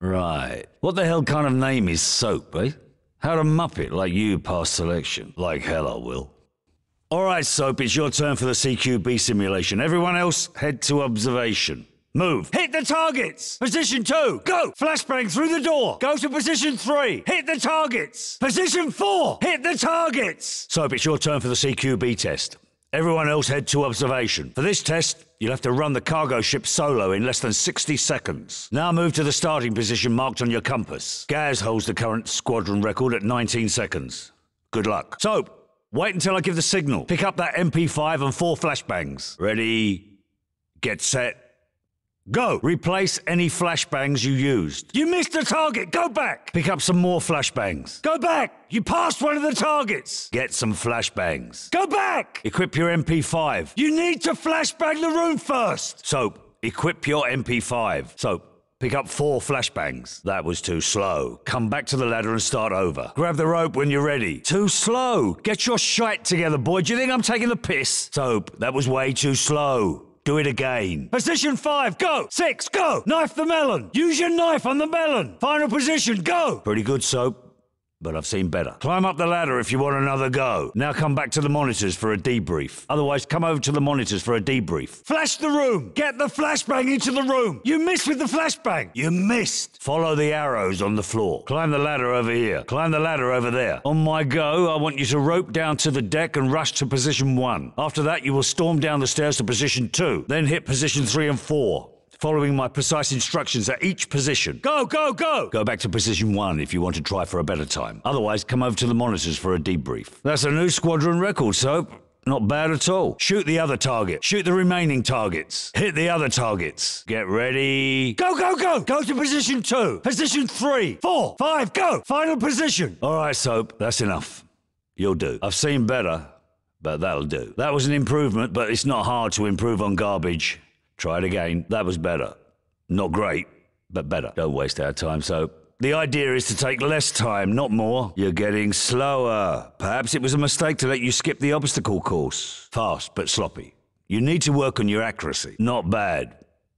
Right. What the hell kind of name is Soap, eh? How'd a muppet like you pass selection? Like hell I will. All right, Soap, it's your turn for the CQB simulation. Everyone else, head to observation. Move. Hit the targets. Position two. Go. Flashbang through the door. Go to position three. Hit the targets. Position four. Hit the targets. Soap, it's your turn for the CQB test. Everyone else head to observation. For this test, you'll have to run the cargo ship solo in less than 60 seconds. Now move to the starting position marked on your compass. Gaz holds the current squadron record at 19 seconds. Good luck. So, wait until I give the signal. Pick up that MP5 and four flashbangs. Ready, get set, Go. Replace any flashbangs you used. You missed the target. Go back. Pick up some more flashbangs. Go back. You passed one of the targets. Get some flashbangs. Go back. Equip your MP5. You need to flashbang the room first. Soap, equip your MP5. Soap, Pick up four flashbangs. That was too slow. Come back to the ladder and start over. Grab the rope when you're ready. Too slow. Get your shite together, boy. Do you think I'm taking the piss? Soap, that was way too slow. Do it again. Position five, go. Six, go. Knife the melon. Use your knife on the melon. Final position, go. Pretty good, Soap but I've seen better. Climb up the ladder if you want another go. Now come back to the monitors for a debrief. Otherwise, come over to the monitors for a debrief. Flash the room! Get the flashbang into the room! You missed with the flashbang! You missed! Follow the arrows on the floor. Climb the ladder over here. Climb the ladder over there. On my go, I want you to rope down to the deck and rush to position one. After that, you will storm down the stairs to position two. Then hit position three and four following my precise instructions at each position. Go, go, go! Go back to position one if you want to try for a better time. Otherwise, come over to the monitors for a debrief. That's a new squadron record, Soap. Not bad at all. Shoot the other target. Shoot the remaining targets. Hit the other targets. Get ready. Go, go, go! Go to position two. Position three, four, five, go! Final position. All right, Soap, that's enough. You'll do. I've seen better, but that'll do. That was an improvement, but it's not hard to improve on garbage. Try it again. That was better. Not great, but better. Don't waste our time. So the idea is to take less time, not more. You're getting slower. Perhaps it was a mistake to let you skip the obstacle course. Fast, but sloppy. You need to work on your accuracy. Not bad,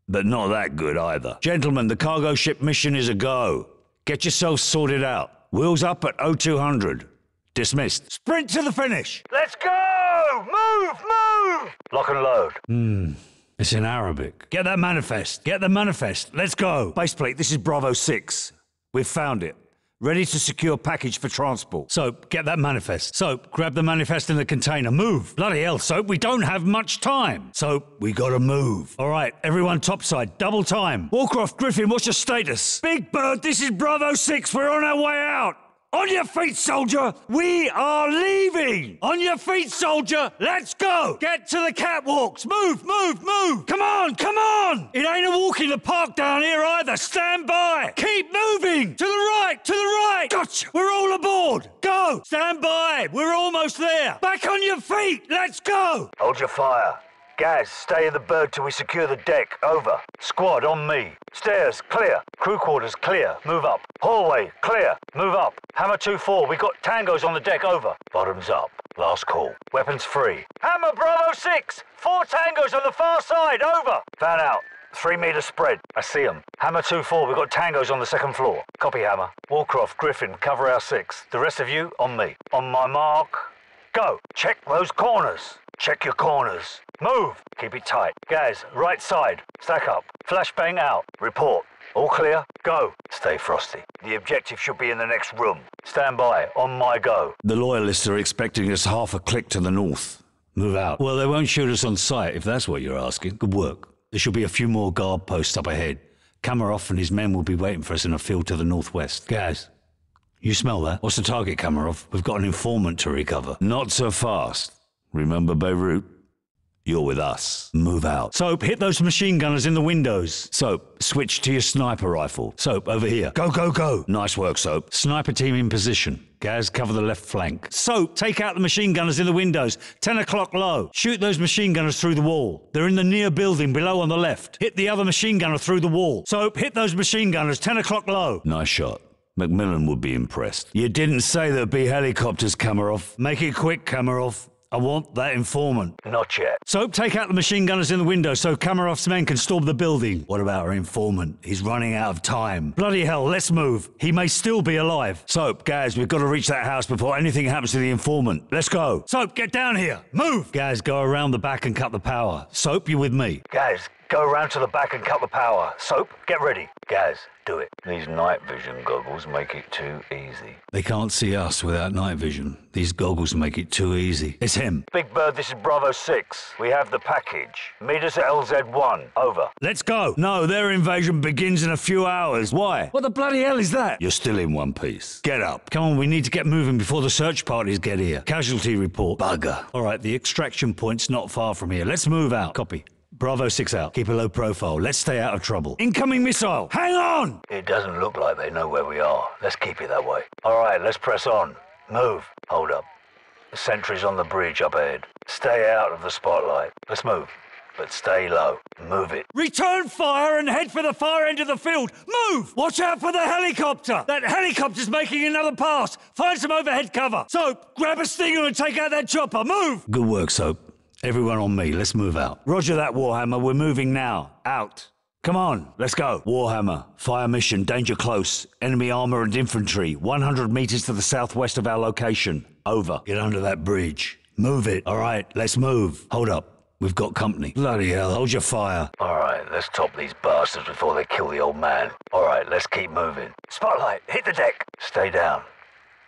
but not that good either. Gentlemen, the cargo ship mission is a go. Get yourself sorted out. Wheels up at 0200. Dismissed. Sprint to the finish. Let's go! Move, move! Lock and load. Hmm. It's in Arabic. Get that manifest. Get the manifest. Let's go. Baseplate, this is Bravo 6. We've found it. Ready to secure package for transport. Soap, get that manifest. Soap, grab the manifest in the container. Move. Bloody hell, Soap, we don't have much time. Soap, we gotta move. All right, everyone topside, double time. Wallcroft, Griffen, what's your status? Big Bird, this is Bravo 6. We're on our way out. On your feet, soldier! We are leaving! On your feet, soldier! Let's go! Get to the catwalks! Move, move, move! Come on, come on! It ain't a walk in the park down here either. Stand by! Keep moving! To the right, to the right! Gotcha! We're all aboard! Go! Stand by! We're almost there! Back on your feet! Let's go! Hold your fire. Gaz, stay in the bird till we secure the deck. Over. Squad, on me. Stairs, clear. Crew quarters, clear. Move up. Hallway, clear. Move up. Hammer 2-4, we got tangos on the deck. Over. Bottoms up. Last call. Weapons free. Hammer Bravo 6! Four tangos on the far side. Over. Fan out. Three meter spread. I see them. Hammer 2-4, we've got tangos on the second floor. Copy, Hammer. Wallcroft, Griffen, cover our six. The rest of you, on me. On my mark. Go. Check those corners. Check your corners. Move. Keep it tight. Guys, right side. Stack up. Flashbang out. Report. All clear? Go. Stay frosty. The objective should be in the next room. Stand by. On my go. The loyalists are expecting us half a click to the north. Move out. Well, they won't shoot us on sight if that's what you're asking. Good work. There should be a few more guard posts up ahead. Kamarov and his men will be waiting for us in a field to the northwest. Guys, you smell that? What's the target, Kamarov? We've got an informant to recover. Not so fast. Remember Beirut? You're with us. Move out. Soap, hit those machine gunners in the windows. Soap, switch to your sniper rifle. Soap, over here. Go, go, go. Nice work, Soap. Sniper team in position. Gaz, cover the left flank. Soap, take out the machine gunners in the windows. 10 o'clock low. Shoot those machine gunners through the wall. They're in the near building below on the left. Hit the other machine gunner through the wall. Soap, hit those machine gunners. 10 o'clock low. Nice shot. Macmillan would be impressed. You didn't say there'd be helicopters, Kamarov. Make it quick, Kamarov. I want that informant. Not yet. Soap, take out the machine gunners in the window so Kamarov's men can storm the building. What about our informant? He's running out of time. Bloody hell, let's move. He may still be alive. Soap, Gaz, we've got to reach that house before anything happens to the informant. Let's go. Soap, get down here. Move. Gaz, go around the back and cut the power. Soap, you with me? Gaz, go around to the back and cut the power. Soap, get ready. Gaz, do it. These night vision goggles make it too easy. They can't see us without night vision. These goggles make it too easy. It's him. Big Bird, this is Bravo 6. We have the package. Meet us at LZ1. Over. Let's go. No, their invasion begins in a few hours. Why? What the bloody hell is that? You're still in one piece. Get up. Come on, we need to get moving before the search parties get here. Casualty report. Bugger. All right, the extraction point's not far from here. Let's move out. Copy. Bravo 6 out. Keep a low profile. Let's stay out of trouble. Incoming missile. Hang on! It doesn't look like they know where we are. Let's keep it that way. All right, let's press on. Move. Hold up. The sentry's on the bridge up ahead. Stay out of the spotlight. Let's move. But stay low. Move it. Return fire and head for the far end of the field. Move! Watch out for the helicopter! That helicopter's making another pass. Find some overhead cover. Soap, grab a stinger and take out that chopper. Move! Good work, Soap. Everyone on me. Let's move out. Roger that, Warhammer. We're moving now. Out. Come on, let's go. Warhammer, fire mission, danger close. Enemy armor and infantry, 100 meters to the southwest of our location. Over. Get under that bridge. Move it. All right, let's move. Hold up. We've got company. Bloody hell, hold your fire. All right, let's top these bastards before they kill the old man. All right, let's keep moving. Spotlight, hit the deck. Stay down.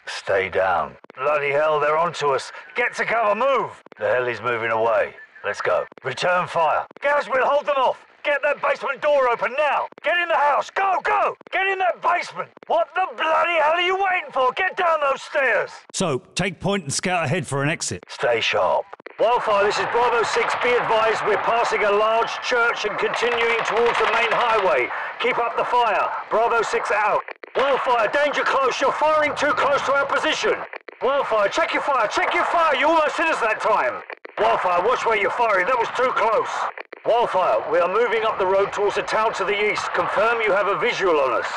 Stay down. Bloody hell, they're onto us. Get to cover, move. The hell is moving away. Let's go. Return fire. Gaz, we'll hold them off. Get that basement door open now. Get in the house. Go, go. Get in that basement. What the bloody hell are you waiting for? Get down those stairs. So, take point and scout ahead for an exit. Stay sharp. Wildfire, this is Bravo 6. Be advised, we're passing a large church and continuing towards the main highway. Keep up the fire. Bravo 6 out. Wildfire, danger close. You're firing too close to our position. Wildfire, check your fire. Check your fire. You almost hit us that time. Wildfire, watch where you're firing. That was too close. Wildfire, we are moving up the road towards a town to the east. Confirm you have a visual on us.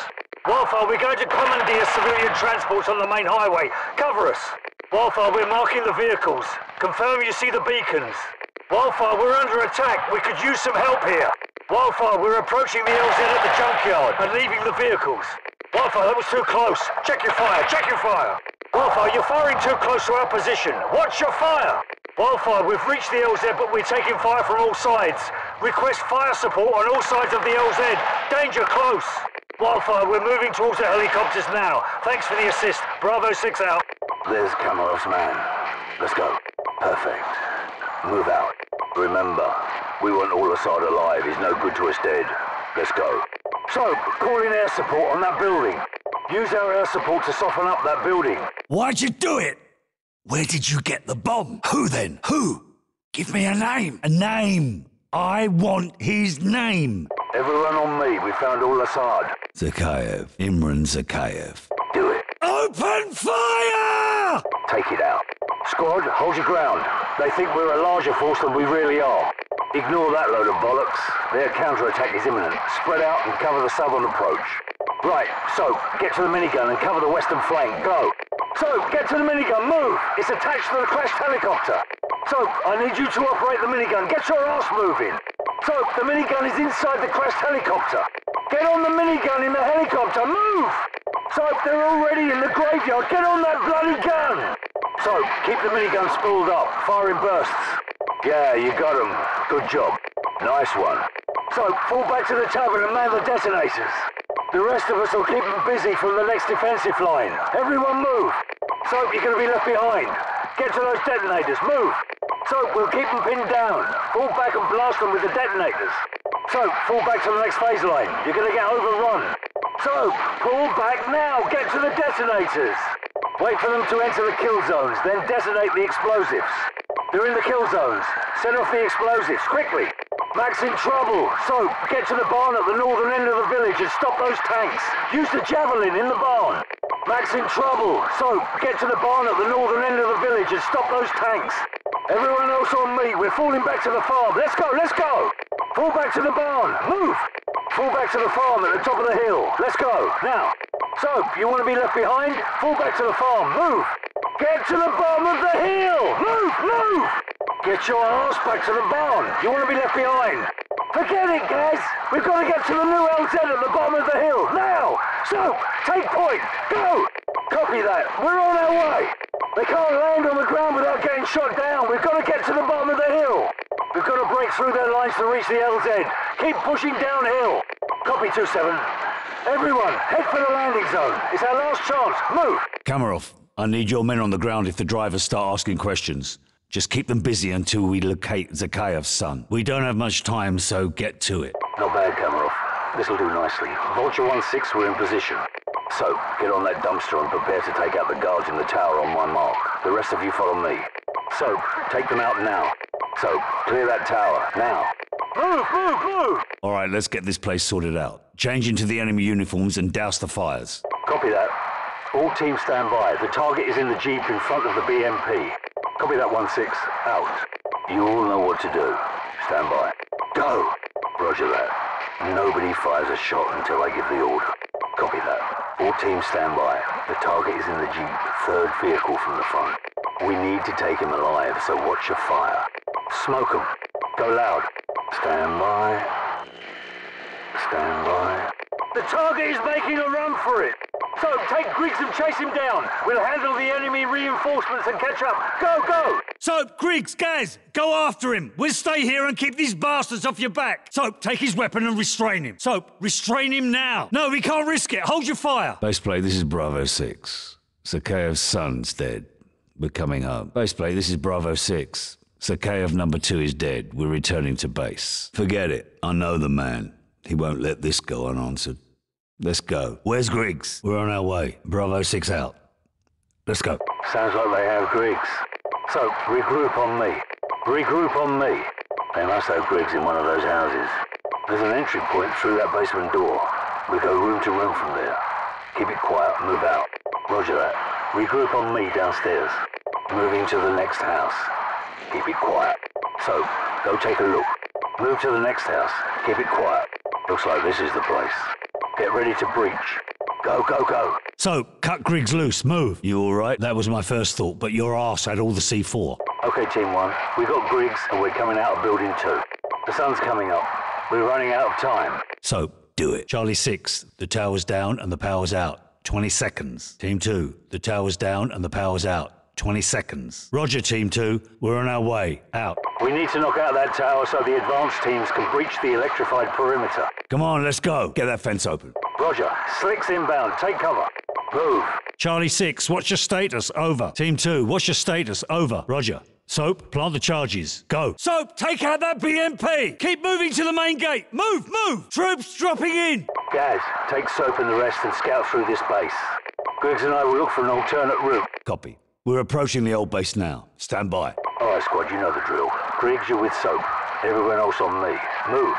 Wildfire, we're going to commandeer civilian transports on the main highway. Cover us. Wildfire, we're marking the vehicles. Confirm you see the beacons. Wildfire, we're under attack. We could use some help here. Wildfire, we're approaching the LZ at the junkyard and leaving the vehicles. Wildfire, that was too close. Check your fire, check your fire. Wildfire, you're firing too close to our position. Watch your fire. Wildfire, we've reached the LZ, but we're taking fire from all sides. Request fire support on all sides of the LZ. Danger close. Wildfire, we're moving towards the helicopters now. Thanks for the assist. Bravo 6 out. There's Kamarov's man. Let's go. Perfect. Move out. Remember, we want Al-Asad alive. He's no good to us dead. Let's go. So, call in air support on that building. Use our air support to soften up that building. Why'd you do it? Where did you get the bomb? Who then? Who? Give me a name. A name. I want his name. Everyone on me. We found all Assad. Zakhaev. Imran Zakhaev. Do it. Open fire! Take it out. Squad, hold your ground. They think we're a larger force than we really are. Ignore that load of bollocks. Their counterattack is imminent. Spread out and cover the southern approach. Right, so, get to the minigun and cover the western flank. Go. So, get to the minigun, move! It's attached to the crashed helicopter. So, I need you to operate the minigun. Get your ass moving. So, the minigun is inside the crashed helicopter. Get on the minigun in the helicopter, move! So, they're already in the graveyard. Get on that bloody gun! So, keep the minigun spooled up. Fire in bursts. Yeah, you got got 'em. Good job. Nice one. So, fall back to the tavern and man the detonators. The rest of us will keep them busy from the next defensive line. Everyone move. So, you're going to be left behind. Get to those detonators. Move. So, we'll keep them pinned down. Fall back and blast them with the detonators. So, fall back to the next phase line. You're going to get overrun. So, pull back now. Get to the detonators. Wait for them to enter the kill zones, then detonate the explosives. They're in the kill zones. Set off the explosives, quickly. Mac's in trouble. So, get to the barn at the northern end of the village and stop those tanks. Use the javelin in the barn. Mac's in trouble. So, get to the barn at the northern end of the village and stop those tanks. Everyone else on me. We're falling back to the farm. Let's go, let's go. Fall back to the barn. Move. Fall back to the farm at the top of the hill. Let's go. Now. So, you want to be left behind? Fall back to the farm. Move. Get to the bottom of the hill! Move, move! Get your ass back to the barn. You want to be left behind. Forget it, guys. We've got to get to the new LZ at the bottom of the hill. Now! So, take point. Go! Copy that. We're on our way. They can't land on the ground without getting shot down. We've got to get to the bottom of the hill. We've got to break through their lines to reach the LZ. Keep pushing downhill. Copy 2-7. Everyone, head for the landing zone. It's our last chance. Move! Kamarov, I need your men on the ground if the drivers start asking questions. Just keep them busy until we locate Zakhaev's son. We don't have much time, so get to it. Not bad, Kamarov. This'll do nicely. Vulture 1-6, we're in position. So, get on that dumpster and prepare to take out the guards in the tower on my mark. The rest of you follow me. So, take them out now. So, clear that tower, now. Move, move, move! All right, let's get this place sorted out. Change into the enemy uniforms and douse the fires. Copy that. All teams stand by. The target is in the jeep in front of the BMP. Copy that 1-6. Out. You all know what to do. Stand by. Go! Roger that. Nobody fires a shot until I give the order. Copy that. All teams stand by. The target is in the jeep, third vehicle from the front. We need to take him alive, so watch your fire. Smoke him. Go loud. Stand by. Stand by. The target is making a run for it. So take Griggs and chase him down. We'll handle the enemy reinforcements and catch up. Go, go! Soap, Griggs, Gaz, go after him. We'll stay here and keep these bastards off your back. Soap, take his weapon and restrain him. So, restrain him now. No, we can't risk it. Hold your fire. Base plate, this is Bravo 6. Zakhaev's son's dead. We're coming home. Base plate, this is Bravo 6. Zakhaev number two is dead. We're returning to base. Forget it. I know the man. He won't let this go unanswered. Let's go. Where's Griggs? We're on our way. Bravo 6 out. Let's go. Sounds like they have Griggs. So, regroup on me. Regroup on me. They must have Griggs in one of those houses. There's an entry point through that basement door. We go room to room from there. Keep it quiet, move out. Roger that. Regroup on me downstairs. Moving to the next house. Keep it quiet. So, go take a look. Move to the next house. Keep it quiet. Looks like this is the place. Get ready to breach. Go, go, go. So, cut Griggs loose. Move. You all right? That was my first thought, but your ass had all the C4. Okay, Team 1. We got Griggs and we're coming out of Building 2. The sun's coming up. We're running out of time. So, do it. Charlie 6, the tower's down and the power's out. 20 seconds. Team 2, the tower's down and the power's out. 20 seconds. Roger, Team 2, we're on our way. Out. We need to knock out that tower so the advanced teams can breach the electrified perimeter. Come on, let's go. Get that fence open. Roger. Slick's inbound. Take cover. Move. Charlie 6, what's your status? Over. Team 2, what's your status? Over. Roger. Soap, plant the charges. Go. Soap, take out that BMP. Keep moving to the main gate. Move, move. Troops dropping in. Gaz, take Soap and the rest and scout through this base. Griggs and I will look for an alternate route. Copy. We're approaching the old base now. Stand by. All right, squad, you know the drill. Griggs, you're with Soap. Everyone else on me. Move.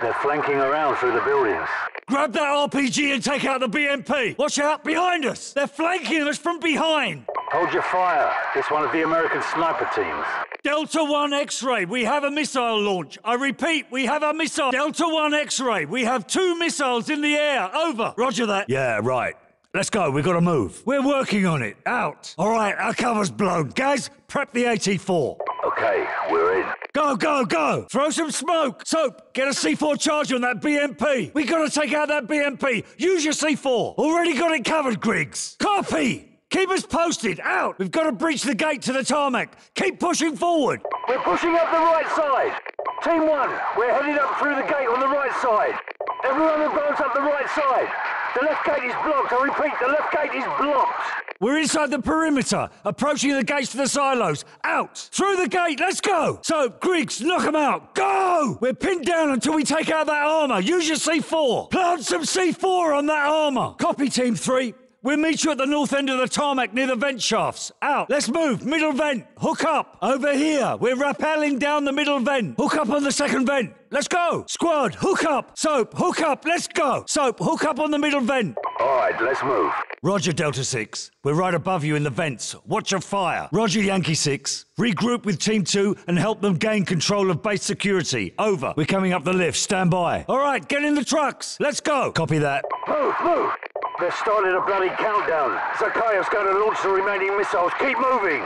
They're flanking around through the buildings. Grab that RPG and take out the BMP. Watch out, behind us. They're flanking us from behind. Hold your fire. It's one of the American sniper teams. Delta 1 X-ray, we have a missile launch. I repeat, we have a missile. Delta 1 X-ray, we have two missiles in the air. Over. Roger that. Yeah, right. Let's go, we've got to move. We're working on it. Out. All right, our cover's blown. Guys, prep the AT-4. Okay, we're in. Go, go, go! Throw some smoke! Soap, get a C4 charge on that BMP! We gotta take out that BMP! Use your C4! Already got it covered, Griggs! Copy! Keep us posted! Out! We've gotta breach the gate to the tarmac! Keep pushing forward! We're pushing up the right side. Team 1, we're heading up through the gate on the right side. Everyone advance up the right side. The left gate is blocked. I repeat, the left gate is blocked. We're inside the perimeter, approaching the gates to the silos. Out! Through the gate, let's go! So, Griggs, knock 'em out! Go! We're pinned down until we take out that armor. Use your C4. Plant some C4 on that armor. Copy, Team 3. We'll meet you at the north end of the tarmac near the vent shafts. Out. Let's move. Middle vent. Hook up. Over here. We're rappelling down the middle vent. Hook up on the second vent. Let's go. Squad, hook up. Soap, hook up. Let's go. Soap, hook up on the middle vent. All right, let's move. Roger, Delta 6. We're right above you in the vents. Watch your fire. Roger, Yankee 6. Regroup with Team 2 and help them gain control of base security. Over. We're coming up the lift. Stand by. All right, get in the trucks. Let's go. Copy that. Move, move. They've started a bloody countdown. Zakhaev's going to launch the remaining missiles. Keep moving.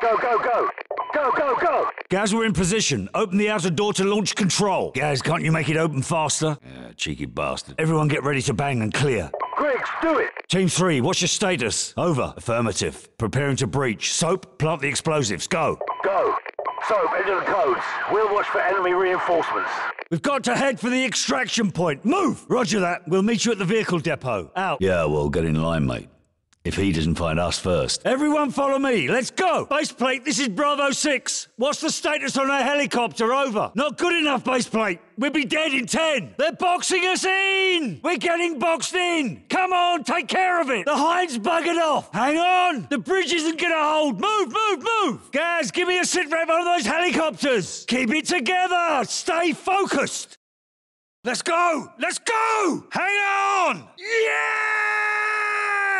Go, go, go. Go, go, go. Gaz, we're in position. Open the outer door to launch control. Gaz, can't you make it open faster? Yeah, cheeky bastard. Everyone get ready to bang and clear. Griggs, do it. Team 3, what's your status? Over. Affirmative. Preparing to breach. Soap, plant the explosives. Go. Go. Soap, enter the codes. We'll watch for enemy reinforcements. We've got to head for the extraction point. Move! Roger that. We'll meet you at the vehicle depot. Out. Yeah, well, get in line, mate. If he doesn't find us first. Everyone follow me. Let's go. Baseplate, this is Bravo 6. What's the status on our helicopter? Over. Not good enough, baseplate. We'll be dead in 10. They're boxing us in. We're getting boxed in. Come on, take care of it. The hind's buggered off. Hang on. The bridge isn't going to hold. Move, move, move. Guys, give me a sit rep on those helicopters. Keep it together. Stay focused. Let's go. Let's go. Hang on.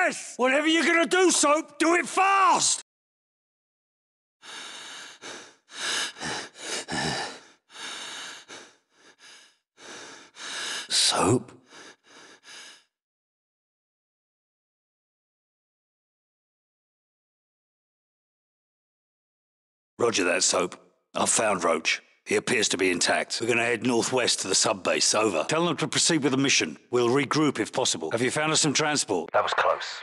Yes! Whatever you're going to do, Soap, do it fast. Soap? Roger that, Soap. I've found Roach. He appears to be intact. We're going to head northwest to the sub base. Over. Tell them to proceed with the mission. We'll regroup if possible. Have you found us some transport? That was close.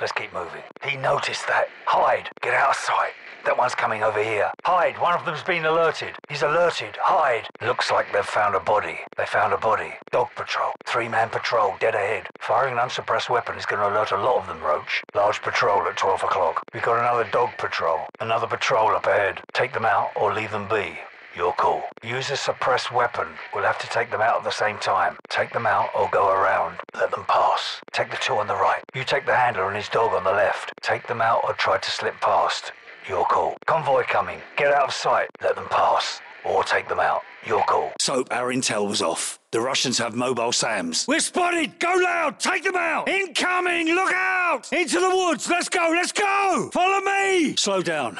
Let's keep moving. He noticed that. Hide. Get out of sight. That one's coming over here. Hide. One of them's been alerted. He's alerted. Hide. Looks like they've found a body. They found a body. Dog patrol. Three-man patrol. Dead ahead. Firing an unsuppressed weapon is going to alert a lot of them, Roach. Large patrol at 12 o'clock. We've got another dog patrol. Another patrol up ahead. Take them out or leave them be. Your call. Use a suppressed weapon. We'll have to take them out at the same time. Take them out or go around. Let them pass. Take the two on the right. You take the handler and his dog on the left. Take them out or try to slip past. Your call. Convoy coming. Get out of sight. Let them pass. Or take them out. Your call. Soap, our intel was off. The Russians have mobile SAMs. We're spotted! Go loud! Take them out! Incoming! Look out! Into the woods! Let's go! Let's go! Follow me! Slow down.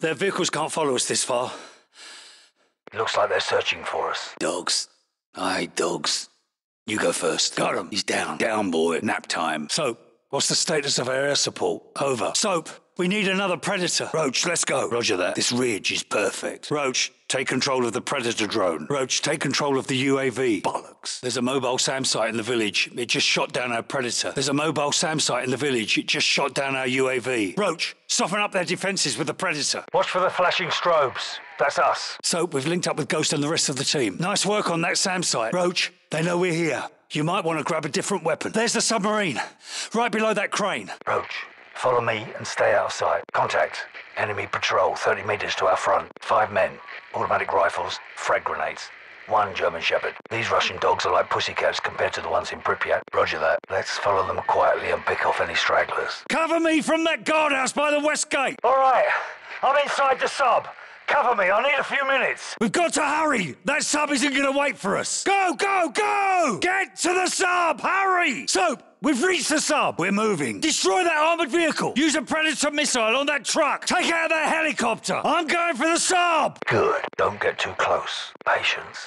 Their vehicles can't follow us this far. Looks like they're searching for us. Dogs. I dogs. You go first. Got him. He's down. Down, boy. Nap time. Soap, what's the status of our air support? Over. Soap, we need another predator. Roach, let's go. Roger that. This ridge is perfect. Roach, take control of the predator drone. Roach, take control of the UAV. Bollocks. There's a mobile SAM site in the village. It just shot down our predator. There's a mobile SAM site in the village. It just shot down our UAV. Roach, soften up their defenses with the predator. Watch for the flashing strobes. That's us. So we've linked up with Ghost and the rest of the team. Nice work on that SAM site. Roach, they know we're here. You might want to grab a different weapon. There's the submarine, right below that crane. Roach, follow me and stay out of sight. Contact. Enemy patrol 30 meters to our front. Five men. Automatic rifles. Frag grenades. One German Shepherd. These Russian dogs are like pussycats compared to the ones in Pripyat. Roger that. Let's follow them quietly and pick off any stragglers. Cover me from that guardhouse by the west gate. All right. I'm inside the sub. Cover me. I need a few minutes. We've got to hurry. That sub isn't going to wait for us. Go, go, go! Get to the sub. Hurry! Soap, we've reached the sub. We're moving. Destroy that armored vehicle. Use a predator missile on that truck. Take out that helicopter. I'm going for the sub. Good. Don't get too close. Patience.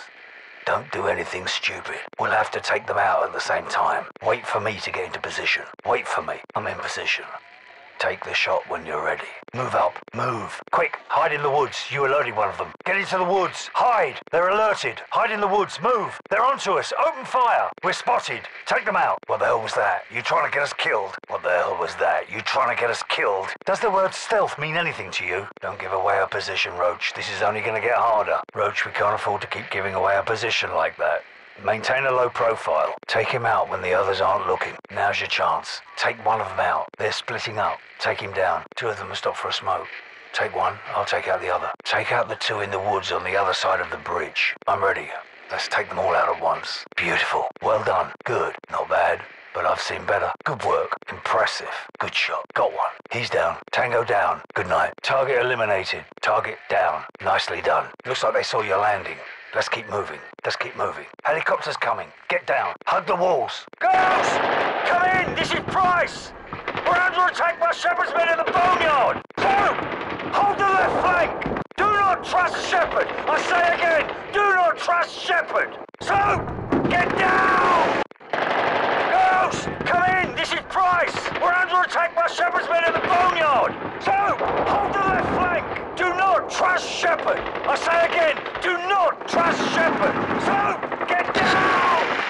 Don't do anything stupid. We'll have to take them out at the same time. Wait for me to get into position. Wait for me. I'm in position. Take the shot when you're ready. Move up. Move. Quick. Hide in the woods. You alerted one of them. Get into the woods. Hide. They're alerted. Hide in the woods. Move. They're onto us. Open fire. We're spotted. Take them out. What the hell was that? You trying to get us killed? What the hell was that? You trying to get us killed? Does the word stealth mean anything to you? Don't give away our position, Roach. This is only going to get harder. Roach, we can't afford to keep giving away our position like that. Maintain a low profile. Take him out when the others aren't looking. Now's your chance. Take one of them out. They're splitting up. Take him down. Two of them have stopped for a smoke. Take one, I'll take out the other. Take out the two in the woods on the other side of the bridge. I'm ready. Let's take them all out at once. Beautiful. Well done. Good. Not bad. But I've seen better. Good work. Impressive. Good shot. Got one. He's down. Tango down. Good night. Target eliminated. Target down. Nicely done. Looks like they saw your landing. Let's keep moving. Let's keep moving. Helicopter's coming. Get down. Hug the walls. Girls! Come in! This is Price! We're under attack by Shepherd's men in the boneyard! Two! Hold the left flank! Do not trust Shepherd! I say again, do not trust Shepherd! So, get down! Girls! Come in! This is Price! We're under attack by Shepherd's men in the boneyard! So, hold the left flank! Trust Shepherd! I say again, do not trust Shepherd! So, get down!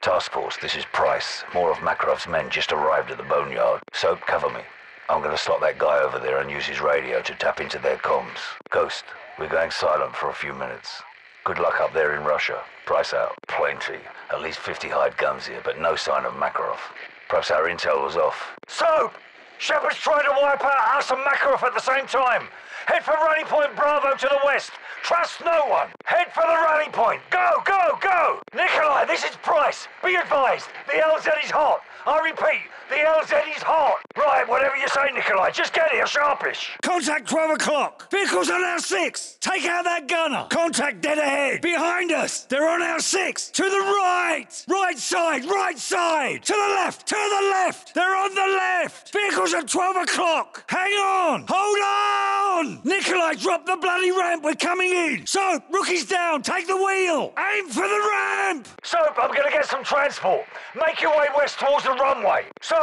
Task Force, this is Price. More of Makarov's men just arrived at the boneyard. Soap, cover me. I'm gonna slot that guy over there and use his radio to tap into their comms. Ghost, we're going silent for a few minutes. Good luck up there in Russia. Price out. Plenty. At least 50 hide guns here, but no sign of Makarov. Perhaps our intel was off. Soap! Shepherd's trying to wipe out us and Makarov at the same time. Head for Rally Point Bravo to the west. Trust no one. Head for the rally point. Go, go, go! Nikolai, this is Price. Be advised, the LZ is hot. I repeat, the LZ is hot. Right, whatever you say, Nikolai, just get here sharpish. Contact 12 o'clock. Vehicles on our six. Take out that gunner. Contact dead ahead. Behind us. They're on our six. To the right. Right side. Right side. To the left. To the left. They're on the left. Vehicles at 12 o'clock. Hang on. Hold on. Nikolai, drop the bloody ramp. We're coming in. So, rookie's down. Take the wheel. Aim for the ramp. Soap, I'm gonna get some transport. Make your way west towards the runway. Soap,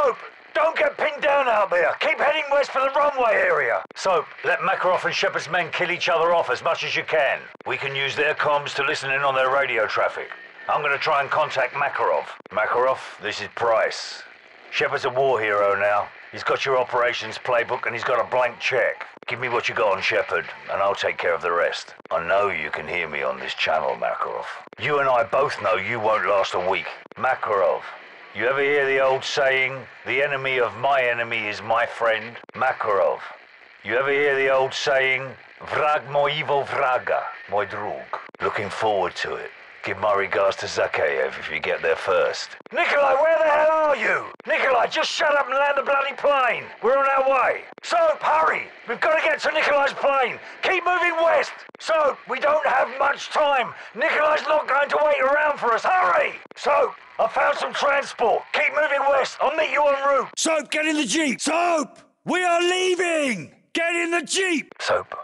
don't get pinned down out there. Keep heading west for the runway area. Soap, let Makarov and Shepherd's men kill each other off as much as you can. We can use their comms to listen in on their radio traffic. I'm gonna try and contact Makarov. Makarov, this is Price. Shepherd's a war hero now. He's got your operations playbook and he's got a blank check. Give me what you got on Shepherd, and I'll take care of the rest. I know you can hear me on this channel, Makarov. You and I both know you won't last a week. Makarov, you ever hear the old saying, the enemy of my enemy is my friend? Makarov. You ever hear the old saying, vrag moivo vraga, moi drug? Looking forward to it. Give my regards to Zakhaev if you get there first. Nikolai, where the hell are you? Nikolai, just shut up and land the bloody plane. We're on our way. So, hurry. We've got to get to Nikolai's plane. Keep moving west. So, we don't have much time. Nikolai's not going to wait around for us. Hurry. Soap, I found some transport. Keep moving west. I'll meet you en route. Soap, get in the Jeep. Soap, we are leaving. Get in the Jeep. Soap,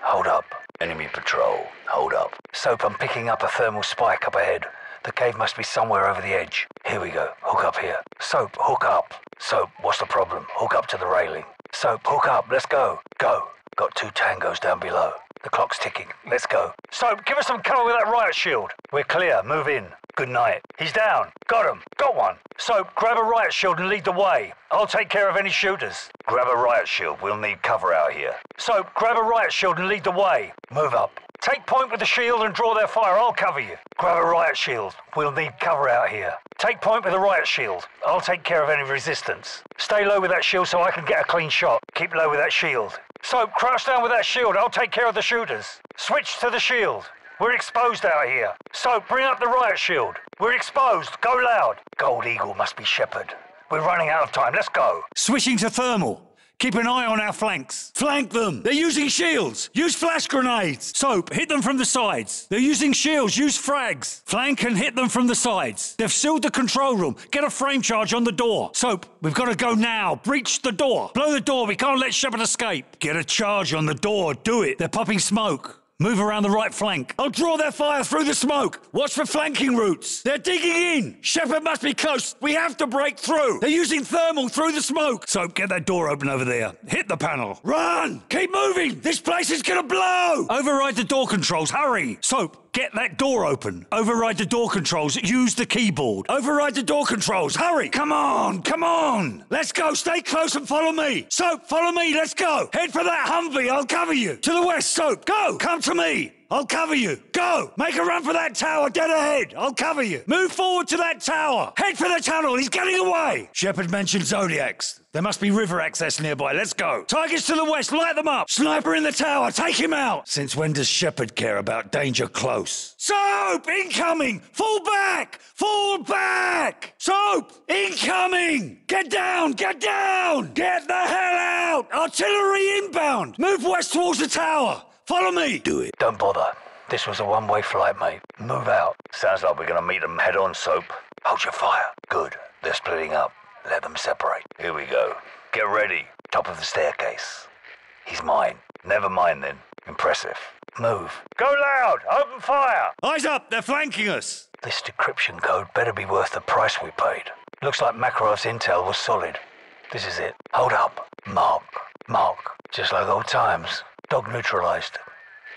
hold up. Enemy patrol, hold up. Soap, I'm picking up a thermal spike up ahead. The cave must be somewhere over the edge. Here we go. Hook up here. Soap, hook up. Soap, what's the problem? Hook up to the railing. Soap, hook up. Let's go. Go. Got two tangos down below. The clock's ticking. Let's go. Soap, give us some cover with that riot shield. We're clear. Move in. Good night. He's down. Got him. Got one. So grab a riot shield and lead the way. I'll take care of any shooters. Grab a riot shield. We'll need cover out here. So grab a riot shield and lead the way. Move up. Take point with the shield and draw their fire. I'll cover you. Grab a riot shield. We'll need cover out here. Take point with the riot shield. I'll take care of any resistance. Stay low with that shield so I can get a clean shot. Keep low with that shield. So crouch down with that shield. I'll take care of the shooters. Switch to the shield. We're exposed out here. So bring up the riot shield. We're exposed. Go loud. Gold Eagle must be Shepherd. We're running out of time. Let's go. Switching to thermal. Keep an eye on our flanks. Flank them. They're using shields. Use flash grenades. Soap, hit them from the sides. They're using shields. Use frags. Flank and hit them from the sides. They've sealed the control room. Get a frame charge on the door. Soap, we've got to go now. Breach the door. Blow the door. We can't let Shepherd escape. Get a charge on the door. Do it. They're popping smoke. Move around the right flank. I'll draw their fire through the smoke. Watch for flanking routes. They're digging in. Shepherd must be close. We have to break through. They're using thermal through the smoke. So get that door open over there. Hit the panel. Run! Keep moving. This place is gonna blow. Override the door controls. Hurry. Soap. Get that door open. Override the door controls. Use the keyboard. Override the door controls. Hurry. Come on. Come on. Let's go. Stay close and follow me. Soap, follow me. Let's go. Head for that Humvee. I'll cover you. To the west, Soap. Go. Come to me. I'll cover you. Go! Make a run for that tower dead ahead. I'll cover you. Move forward to that tower. Head for the tunnel. He's getting away. Shepherd mentioned Zodiacs. There must be river access nearby. Let's go. Tigers to the west. Light them up. Sniper in the tower. Take him out. Since when does Shepherd care about danger close? Soap! Incoming! Fall back! Fall back! Soap! Incoming! Get down! Get down! Get the hell out! Artillery inbound! Move west towards the tower! Follow me! Do it. Don't bother. This was a one-way flight, mate. Move out. Sounds like we're gonna meet them head-on, Soap. Hold your fire. Good. They're splitting up. Let them separate. Here we go. Get ready. Top of the staircase. He's mine. Never mind then. Impressive. Move. Go loud. Open fire. Eyes up! They're flanking us! This decryption code better be worth the price we paid. Looks like Makarov's intel was solid. This is it. Hold up. Mark. Mark. Just like old times. Dog neutralized.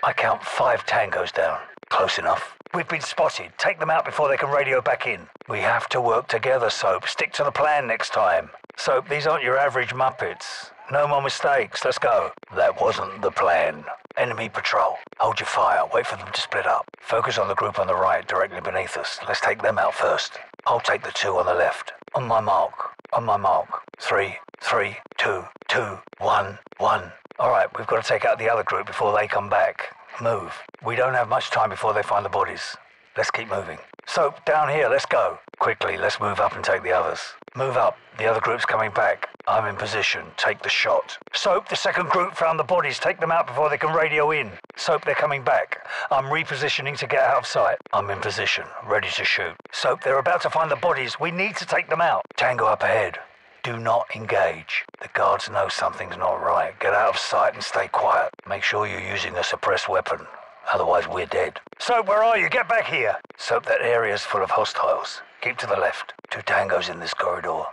I count five tangos down. Close enough. We've been spotted. Take them out before they can radio back in. We have to work together, Soap. Stick to the plan next time. Soap, these aren't your average Muppets. No more mistakes. Let's go. That wasn't the plan. Enemy patrol. Hold your fire. Wait for them to split up. Focus on the group on the right, directly beneath us. Let's take them out first. I'll take the two on the left. On my mark. On my mark. Three, three, two, two, one, one. All right, we've got to take out the other group before they come back. Move. We don't have much time before they find the bodies. Let's keep moving. So, down here, let's go. Quickly, let's move up and take the others. Move up. The other group's coming back. I'm in position. Take the shot. Soap, the second group found the bodies. Take them out before they can radio in. Soap, they're coming back. I'm repositioning to get out of sight. I'm in position, ready to shoot. Soap, they're about to find the bodies. We need to take them out. Tango up ahead. Do not engage. The guards know something's not right. Get out of sight and stay quiet. Make sure you're using a suppressed weapon. Otherwise, we're dead. Soap, where are you? Get back here. Soap, that area's full of hostiles. Keep to the left. Two tangos in this corridor.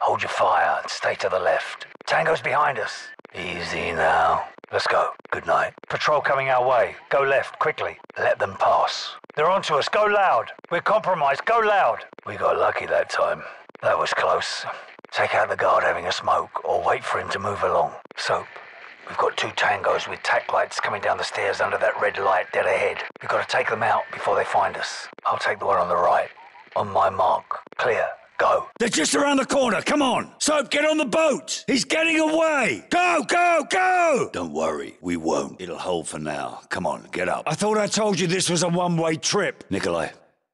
Hold your fire and stay to the left. Tango's behind us. Easy now. Let's go. Good night. Patrol coming our way. Go left, quickly. Let them pass. They're onto us. Go loud. We're compromised. Go loud. We got lucky that time. That was close. Take out the guard having a smoke, or wait for him to move along. Soap. We've got two tangos with tack lights coming down the stairs under that red light dead ahead. We've got to take them out before they find us. I'll take the one on the right. On my mark. Clear. Go. They're just around the corner. Come on. Soap, get on the boat. He's getting away. Go, go, go. Don't worry. We won't. It'll hold for now. Come on, get up. I thought I told you this was a one way trip. Nikolai,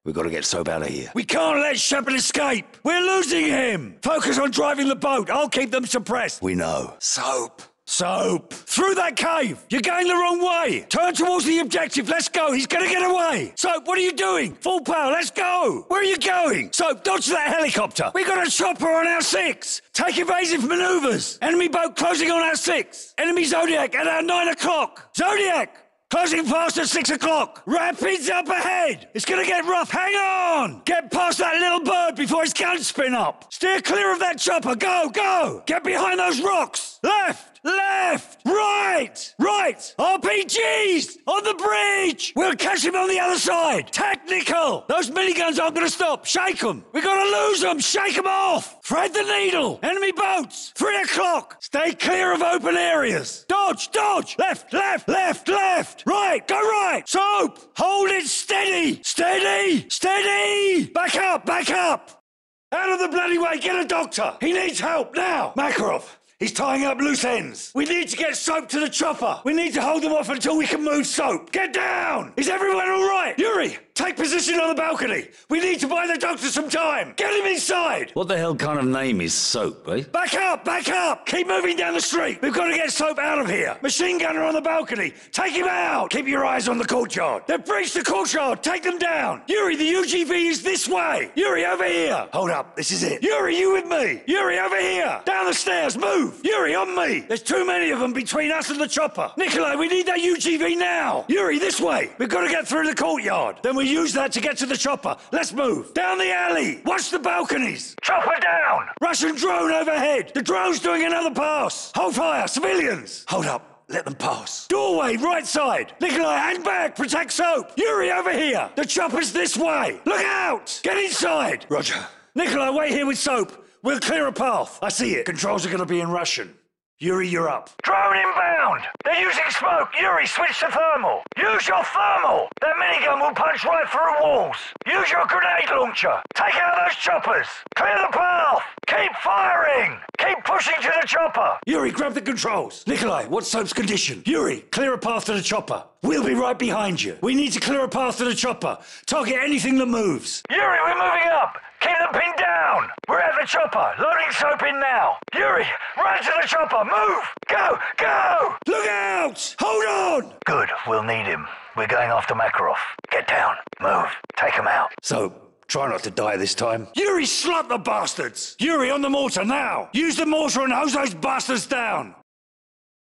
We've got to get Soap out of here. We can't let Shepherd escape. We're losing him. Focus on driving the boat. I'll keep them suppressed. We know. Soap. Soap! Through that cave! You're going the wrong way! Turn towards the objective, let's go! He's gonna get away! Soap, what are you doing? Full power, let's go! Where are you going? Soap, dodge that helicopter! We got a chopper on our six! Take evasive maneuvers! Enemy boat closing on our six! Enemy Zodiac at our nine o'clock! Zodiac! Closing fast at six o'clock. Rapids up ahead. It's gonna get rough. Hang on. Get past that little bird before his guns spin up. Steer clear of that chopper. Go, go. Get behind those rocks. Left, left, right, right. RPGs on the bridge. We'll catch him on the other side. Technical. Those miniguns aren't gonna stop. Shake them. We're going to lose them. Shake them off. Thread the needle. Enemy boats. Three o'clock. Stay clear of open areas. Dodge, dodge. Left, left, left, left. Right, go right. Soap. Hold it steady. Steady. Steady. Back up, back up. Out of the bloody way, get a doctor. He needs help now. Makarov, He's tying up loose ends. We need to get Soap to the chopper. We need to hold them off until we can move Soap. Get down! Is everyone all right? Yuri, take position on the balcony. We need to buy the doctor some time. Get him inside. What the hell kind of name is Soap, eh? Back up, back up. Keep moving down the street. We've got to get Soap out of here. Machine gunner on the balcony. Take him out. Keep your eyes on the courtyard. They've breached the courtyard. Take them down. Yuri, the UGV is this way. Yuri, over here. Hold up. This is it. Yuri, you with me? Yuri, over here. Down the stairs. Move. Yuri, on me! There's too many of them between us and the chopper! Nikolai, we need that UGV now! Yuri, this way! We've got to get through the courtyard! Then we use that to get to the chopper! Let's move! Down the alley! Watch the balconies! Chopper down! Russian drone overhead! The drone's doing another pass! Hold fire, civilians! Hold up! Let them pass. Doorway, right side. Nikolai, hang back. Protect soap. Yuri, over here. The chopper's this way. Look out. Get inside. Roger. Nikolai, wait here with soap. We'll clear a path. I see it. Controls are going to be in Russian. Yuri, you're up. Drone inbound! They're using smoke! Yuri, switch to thermal! Use your thermal! That minigun will punch right through walls! Use your grenade launcher! Take out those choppers! Clear the path! Keep firing! Keep pushing to the chopper! Yuri, grab the controls! Nikolai, what's Soap's condition? Yuri, clear a path to the chopper. We'll be right behind you. We need to clear a path to the chopper. Target anything that moves. Yuri, we're moving up! Keep them pinned down! We're at the chopper! Loading soap in now! Yuri, run to the chopper! Move! Go! Go! Look out! Hold on! Good, we'll need him. We're going after Makarov. Get down. Move. Take him out. So, try not to die this time. Yuri, slap the bastards! Yuri, on the mortar now! Use the mortar and hose those bastards down!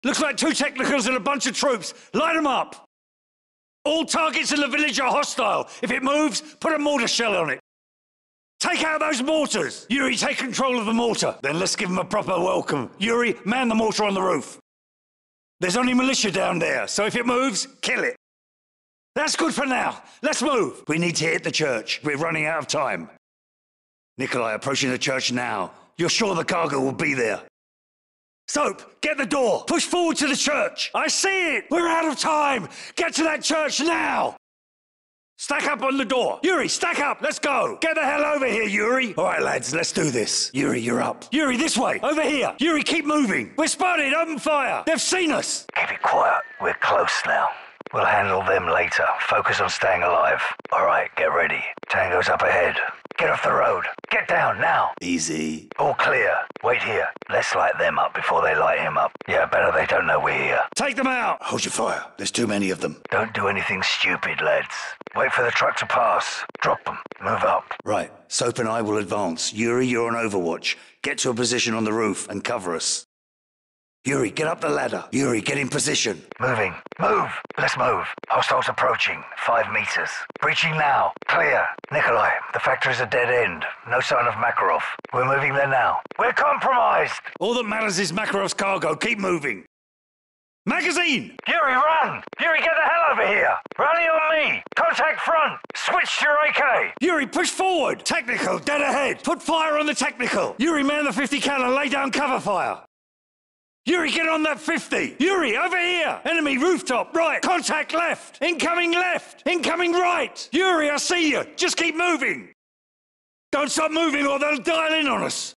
Looks like two technicals and a bunch of troops. Light them up! All targets in the village are hostile. If it moves, put a mortar shell on it. Take out those mortars! Yuri, take control of the mortar. Then let's give them a proper welcome. Yuri, man the mortar on the roof. There's only militia down there, so if it moves, kill it. That's good for now. Let's move. We need to hit the church. We're running out of time. Nikolai, approaching the church now. You're sure the cargo will be there? Soap, get the door. Push forward to the church. I see it. We're out of time. Get to that church now. Stack up on the door. Yuri, stack up. Let's go. Get the hell over here, Yuri. All right, lads, let's do this. Yuri, you're up. Yuri, this way. Over here. Yuri, keep moving. We're spotted. Open fire. They've seen us. Keep it quiet. We're close now. We'll handle them later. Focus on staying alive. All right, get ready. Tango's up ahead. Get off the road. Get down now. Easy. All clear. Wait here. Let's light them up before they light him up. Yeah, better they don't know we're here. Take them out. Hold your fire. There's too many of them. Don't do anything stupid, lads. Wait for the truck to pass. Drop them. Move up. Right. Soap and I will advance. Yuri, you're on overwatch. Get to a position on the roof and cover us. Yuri, get up the ladder. Yuri, get in position. Moving. Move. Let's move. Hostiles approaching. Five meters. Breaching now. Clear. Nikolai, the factory's a dead end. No sign of Makarov. We're moving there now. We're compromised. All that matters is Makarov's cargo. Keep moving. Magazine! Yuri, run! Yuri, get the hell over here! Rally on me! Contact front! Switch to your AK! Yuri, push forward! Technical, dead ahead! Put fire on the technical! Yuri, man the 50 cal and lay down cover fire! Yuri, get on that 50! Yuri, over here! Enemy rooftop, right! Contact left! Incoming left! Incoming right! Yuri, I see you! Just keep moving! Don't stop moving or they'll dial in on us!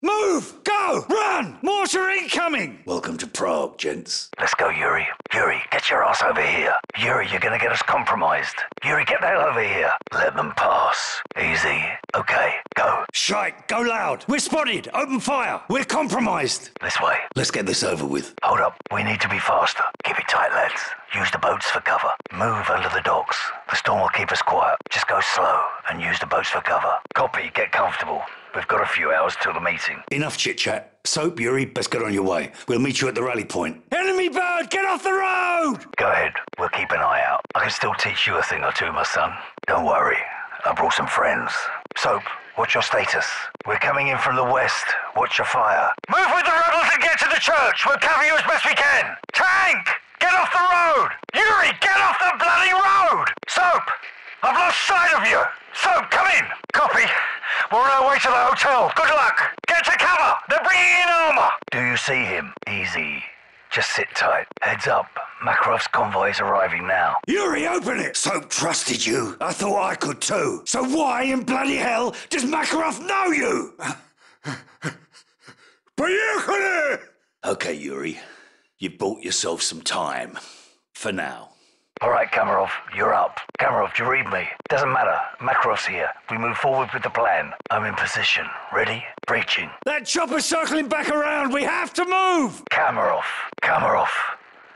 Move! Go! Run! Mortar incoming! Welcome to Prague, gents. Let's go, Yuri. Yuri, get your ass over here. Yuri, you're gonna get us compromised. Yuri, get the hell over here. Let them pass. Easy. Okay, go. Shite, go loud! We're spotted! Open fire! We're compromised! This way. Let's get this over with. Hold up. We need to be faster. Keep it tight, lads. Use the boats for cover. Move under the docks. The storm will keep us quiet. Just go slow and use the boats for cover. Copy. Get comfortable. We've got a few hours till the meeting. Enough chit chat. Soap, Yuri, best get on your way. We'll meet you at the rally point. Enemy bird, get off the road! Go ahead. We'll keep an eye out. I can still teach you a thing or two, my son. Don't worry. I brought some friends. Soap, what's your status? We're coming in from the west. Watch your fire. Move with the rebels and get to the church. We'll cover you as best we can. Tank! Get off the road! Yuri, get off the bloody road! Soap! I've lost sight of you! Soap, come in! Copy. We're on our way to the hotel. Good luck. Get to cover. They're bringing in armor. Do you see him? Easy. Just sit tight. Heads up. Makarov's convoy is arriving now. Yuri, open it! Soap trusted you. I thought I could too. So why in bloody hell does Makarov know you? Byukone! okay, Yuri. You've bought yourself some time. For now. All right, Kamarov, you're up. Kamarov, do you read me? Doesn't matter. Makarov's here. We move forward with the plan. I'm in position. Ready? Breaching. That chopper's circling back around. We have to move! Kamarov. Kamarov.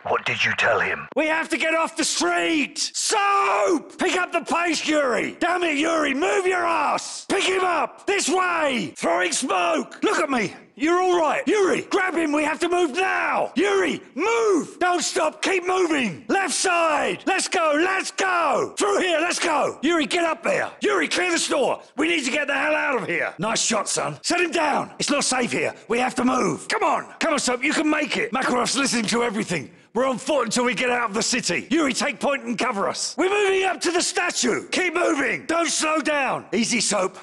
What did you tell him? We have to get off the street! Soap! Pick up the pace, Yuri! Damn it, Yuri, move your ass! Pick him up! This way! Throwing smoke! Look at me! You're all right. Yuri, grab him. We have to move now. Yuri, move. Don't stop. Keep moving. Left side. Let's go. Let's go. Through here. Let's go. Yuri, get up there. Yuri, clear the store. We need to get the hell out of here. Nice shot, son. Set him down. It's not safe here. We have to move. Come on. Come on, Soap. You can make it. Makarov's listening to everything. We're on foot until we get out of the city. Yuri, take point and cover us. We're moving up to the statue. Keep moving. Don't slow down. Easy, Soap.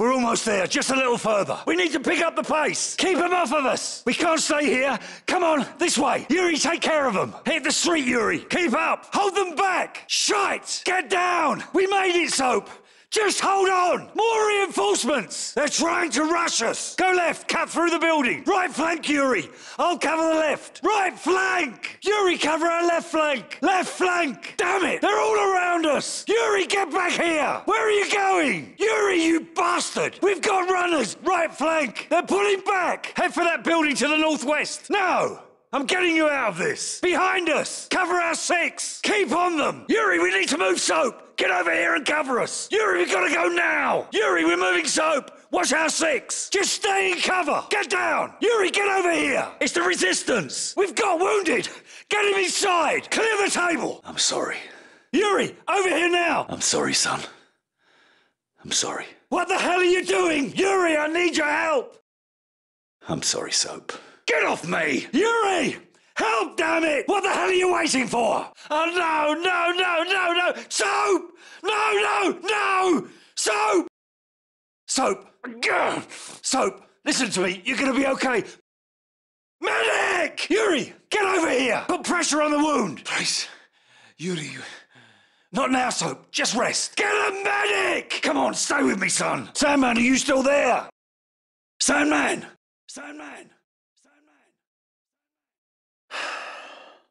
We're almost there, just a little further. We need to pick up the pace. Keep them off of us. We can't stay here. Come on, this way. Yuri, take care of them. Hit the street, Yuri. Keep up. Hold them back. Shite. Get down. We made it, Soap. Just hold on! More reinforcements! They're trying to rush us! Go left, cut through the building! Right flank, Yuri! I'll cover the left! Right flank! Yuri, cover our left flank! Left flank! Damn it! They're all around us! Yuri, get back here! Where are you going? Yuri, you bastard! We've got runners! Right flank! They're pulling back! Head for that building to the northwest! No! I'm getting you out of this! Behind us! Cover our six! Keep on them! Yuri, we need to move soap! Get over here and cover us! Yuri, we gotta go now! Yuri, we're moving soap! Watch our six! Just stay in cover! Get down! Yuri, get over here! It's the resistance! We've got wounded! Get him inside! Clear the table! I'm sorry. Yuri, over here now! I'm sorry, son. I'm sorry. What the hell are you doing? Yuri, I need your help! I'm sorry, Soap. Get off me! Yuri! Help, damn it! What the hell are you waiting for? Oh, no, no, no, no, no! Soap! No, no, no! Soap! Soap! Gah! Soap! Listen to me, you're gonna be okay. Medic! Yuri, get over here! Put pressure on the wound! Please. Yuri, Not now, Soap. Just rest. Get a medic! Come on, stay with me, son. Sandman, are you still there? Sandman! Sandman!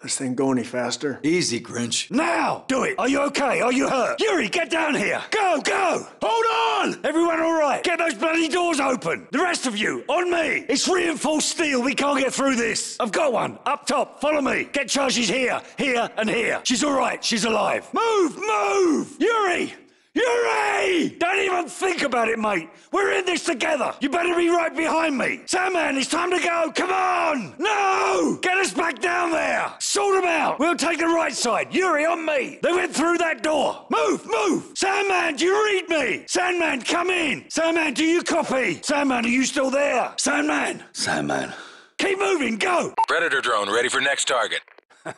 This thing go any faster? Easy, Grinch. Now! Do it! Are you okay? Are you hurt? Yuri, get down here! Go, go! Hold on! Everyone all right? Get those bloody doors open! The rest of you, on me! It's reinforced steel, we can't get through this! I've got one! Up top, follow me! Get charges here, here, and here! She's all right, she's alive! Move, move! Yuri! Yuri! Don't even think about it, mate! We're in this together! You better be right behind me! Sandman, it's time to go! Come on! No! Get us back down there! Sort them out! We'll take the right side! Yuri, on me! They went through that door! Move! Move! Sandman, do you read me? Sandman, come in! Sandman, do you copy? Sandman, are you still there? Sandman! Sandman. Keep moving, go! Predator drone ready for next target.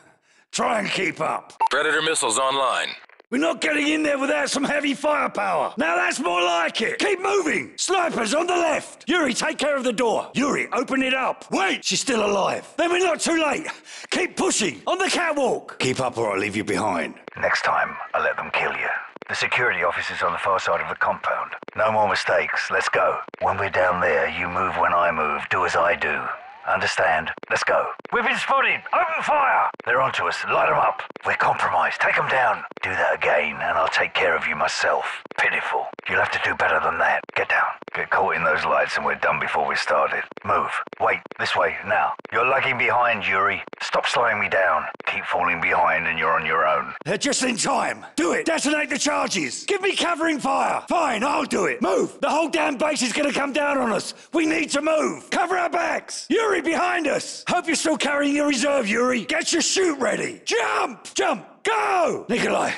Try and keep up. Predator missiles online. We're not getting in there without some heavy firepower. Now that's more like it. Keep moving. Snipers on the left. Yuri, take care of the door. Yuri, open it up. Wait, she's still alive. Then we're not too late. Keep pushing. On the catwalk. Keep up or I'll leave you behind. Next time, I'll let them kill you. The security office is on the far side of the compound. No more mistakes. Let's go. When we're down there, you move when I move. Do as I do. Understand? Let's go. We've been spotted. Open fire. They're onto us. Light them up. We're compromised. Take them down. Do that again, and I'll take care of you myself. Pitiful. You'll have to do better than that. Get down. Get caught in those lights, and we're done before we started. Move. Wait. This way. Now. You're lagging behind, Yuri. Stop slowing me down. Keep falling behind, and you're on your own. They're just in time. Do it. Detonate the charges. Give me covering fire. Fine, I'll do it. Move. The whole damn base is gonna come down on us. We need to move. Cover our backs. Yuri, behind us. Hope you're still carrying your reserve, Yuri. Get your chute ready. Jump! Jump! Go! Nikolai,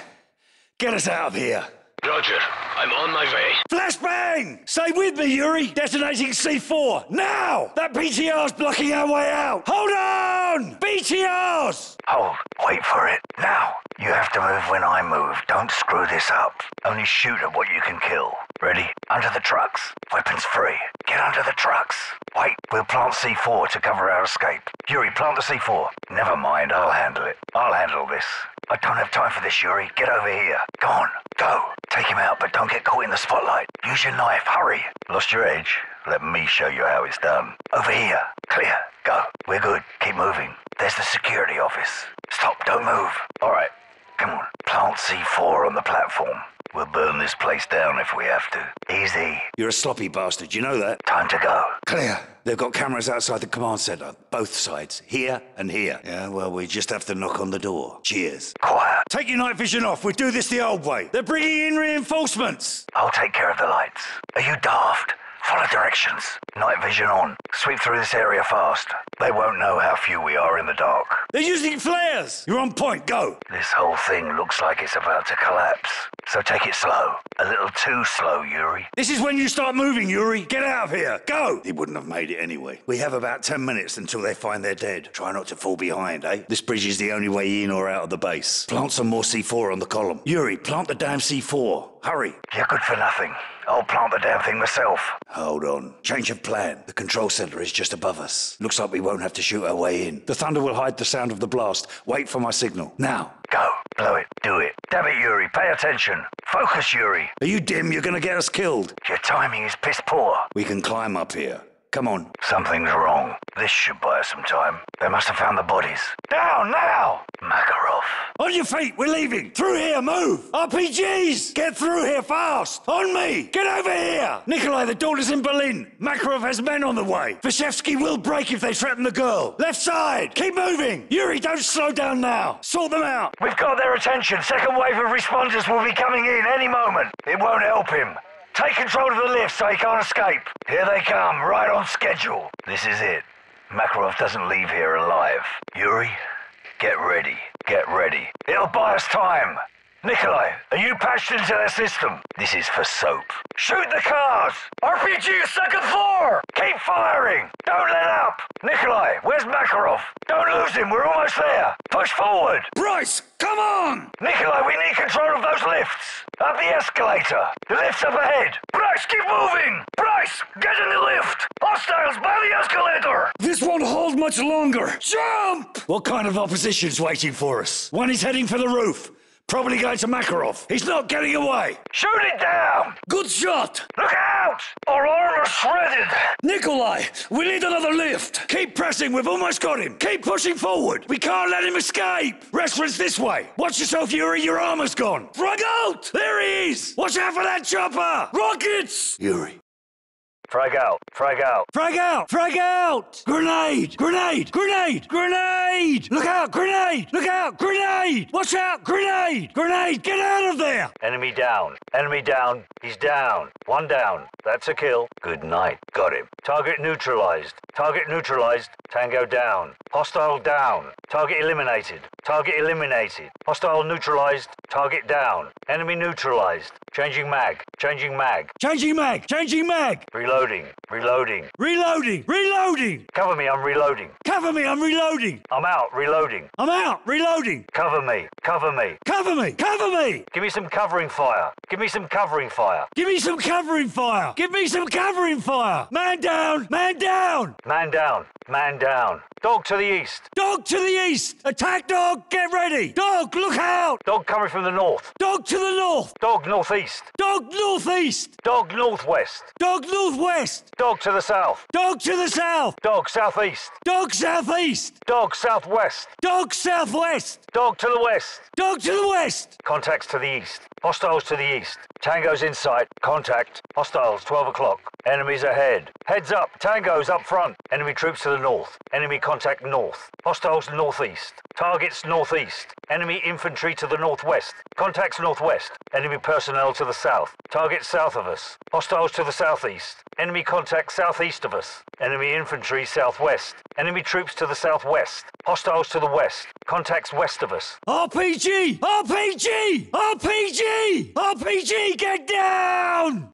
get us out of here. Roger, I'm on my way. Flashbang! Stay with me, Yuri. Detonating C4. Now! That BTR's blocking our way out. Hold on! BTRs! Hold. Wait for it. Now. You have to move when I move. Don't screw this up. Only shoot at what you can kill. Ready? Under the trucks. Weapons free. Get under the trucks. Wait, we'll plant C4 to cover our escape. Yuri, plant the C4. Never mind, I'll handle it. I'll handle this. I don't have time for this, Yuri. Get over here. Go on. Go. Take him out, but don't get caught in the spotlight. Use your knife. Hurry. Lost your edge? Let me show you how it's done. Over here. Clear. Go. We're good. Keep moving. There's the security office. Stop. Don't move. All right. Come on. Plant C4 on the platform. We'll burn this place down if we have to. Easy. You're a sloppy bastard, you know that? Time to go. Clear. They've got cameras outside the command center, both sides, here and here. Yeah, well, we just have to knock on the door. Cheers. Quiet. Take your night vision off. We do this the old way. They're bringing in reinforcements. I'll take care of the lights. Are you daft? Follow directions. Night vision on. Sweep through this area fast. They won't know how few we are in the dark. They're using flares. You're on point. Go. This whole thing looks like it's about to collapse. So take it slow. A little too slow, Yuri. This is when you start moving, Yuri. Get out of here. Go. He wouldn't have made it anyway. We have about 10 minutes until they find they're dead. Try not to fall behind, eh? This bridge is the only way in or out of the base. Plant some more C4 on the column. Yuri, plant the damn C4. Hurry. You're good for nothing. I'll plant the damn thing myself. Hold on. Change of plan. The control center is just above us. Looks like we won't have to shoot our way in. The thunder will hide the sound of the blast. Wait for my signal. Now. Go. Blow it. Do it. Damn it, Yuri. Pay attention. Focus, Yuri. Are you dim? You're gonna get us killed. Your timing is piss poor. We can climb up here. Come on. Something's wrong. This should buy us some time. They must have found the bodies. Down now! Makarov. On your feet, we're leaving. Through here, move. RPGs! Get through here fast. On me. Get over here. Nikolai, the daughter's in Berlin. Makarov has men on the way. Vorshevsky will break if they threaten the girl. Left side. Keep moving. Yuri, don't slow down now. Sort them out. We've got their attention. Second wave of responders will be coming in any moment. It won't help him. Take control of the lift so he can't escape. Here they come, right on schedule. This is it. Makarov doesn't leave here alive. Yuri, get ready. Get ready. It'll buy us time. Nikolai, are you patched into their system? This is for soap. Shoot the cars! RPG second floor! Keep firing! Don't let up! Nikolai, where's Makarov? Don't lose him, we're almost there! Push forward! Bryce, come on! Nikolai, we need control of those lifts! Up the escalator! The lift's up ahead! Bryce, keep moving! Bryce, get in the lift! Hostiles by the escalator! This won't hold much longer. Jump! What kind of opposition's waiting for us? One is heading for the roof. Probably going to Makarov. He's not getting away. Shoot it down! Good shot. Look out! Our armor's shredded! Nikolai, we need another lift. Keep pressing. We've almost got him. Keep pushing forward. We can't let him escape. Restaurant's this way. Watch yourself, Yuri. Your armor's gone. Frag out! There he is. Watch out for that chopper. Rockets! Yuri. Frag out, frag out. Frag out! Frag out! Grenade! Grenade! Grenade! Grenade! Look out! Grenade! Look out! Grenade! Watch out! Grenade! Grenade! Get out of there! Enemy down. Enemy down. He's down. One down. That's a kill. Good night. Got him. Target neutralized. Target neutralized. Tango down. Hostile down. Target eliminated. Target eliminated. Hostile neutralized. Target down. Enemy neutralized. Changing mag. Changing mag. Changing mag! Changing mag! Reloading. Reloading. Reloading! Reloading! Cover me. I'm reloading. Cover me! I'm reloading! I'm out. Reloading. I'm out! Reloading! Cover me. Cover me. Cover me! Cover me! Give me some covering fire. Give me some covering fire. Give me some covering fire! Give me some covering fire! Man down! Man down! Man down. Man down. Dog to the east. Dog to the east! Attack dog! Get ready! Dog, look out! Dog coming from the north. Dog to the north! Dog northeast. Dog northeast! Dog northwest. Dog northwest! Dog to the south. Dog to the south! Dog southeast. Dog southeast! Dog southwest. Dog southwest! Dog to the west. Dog to the west! Contacts to the east. Hostiles to the east. Tango's in sight. Contact. Hostiles 12 o'clock. Enemies ahead. Heads up. Tango's up front. Enemy troops to the north. Enemy contact north. Hostiles northeast. Targets northeast. Enemy infantry to the northwest. Contacts northwest. Enemy personnel to the south. Targets south of us. Hostiles to the southeast. Enemy contact southeast of us. Enemy infantry southwest. Enemy troops to the southwest. Hostiles to the west. Contacts west of us. RPG! RPG! RPG! RPG, get down!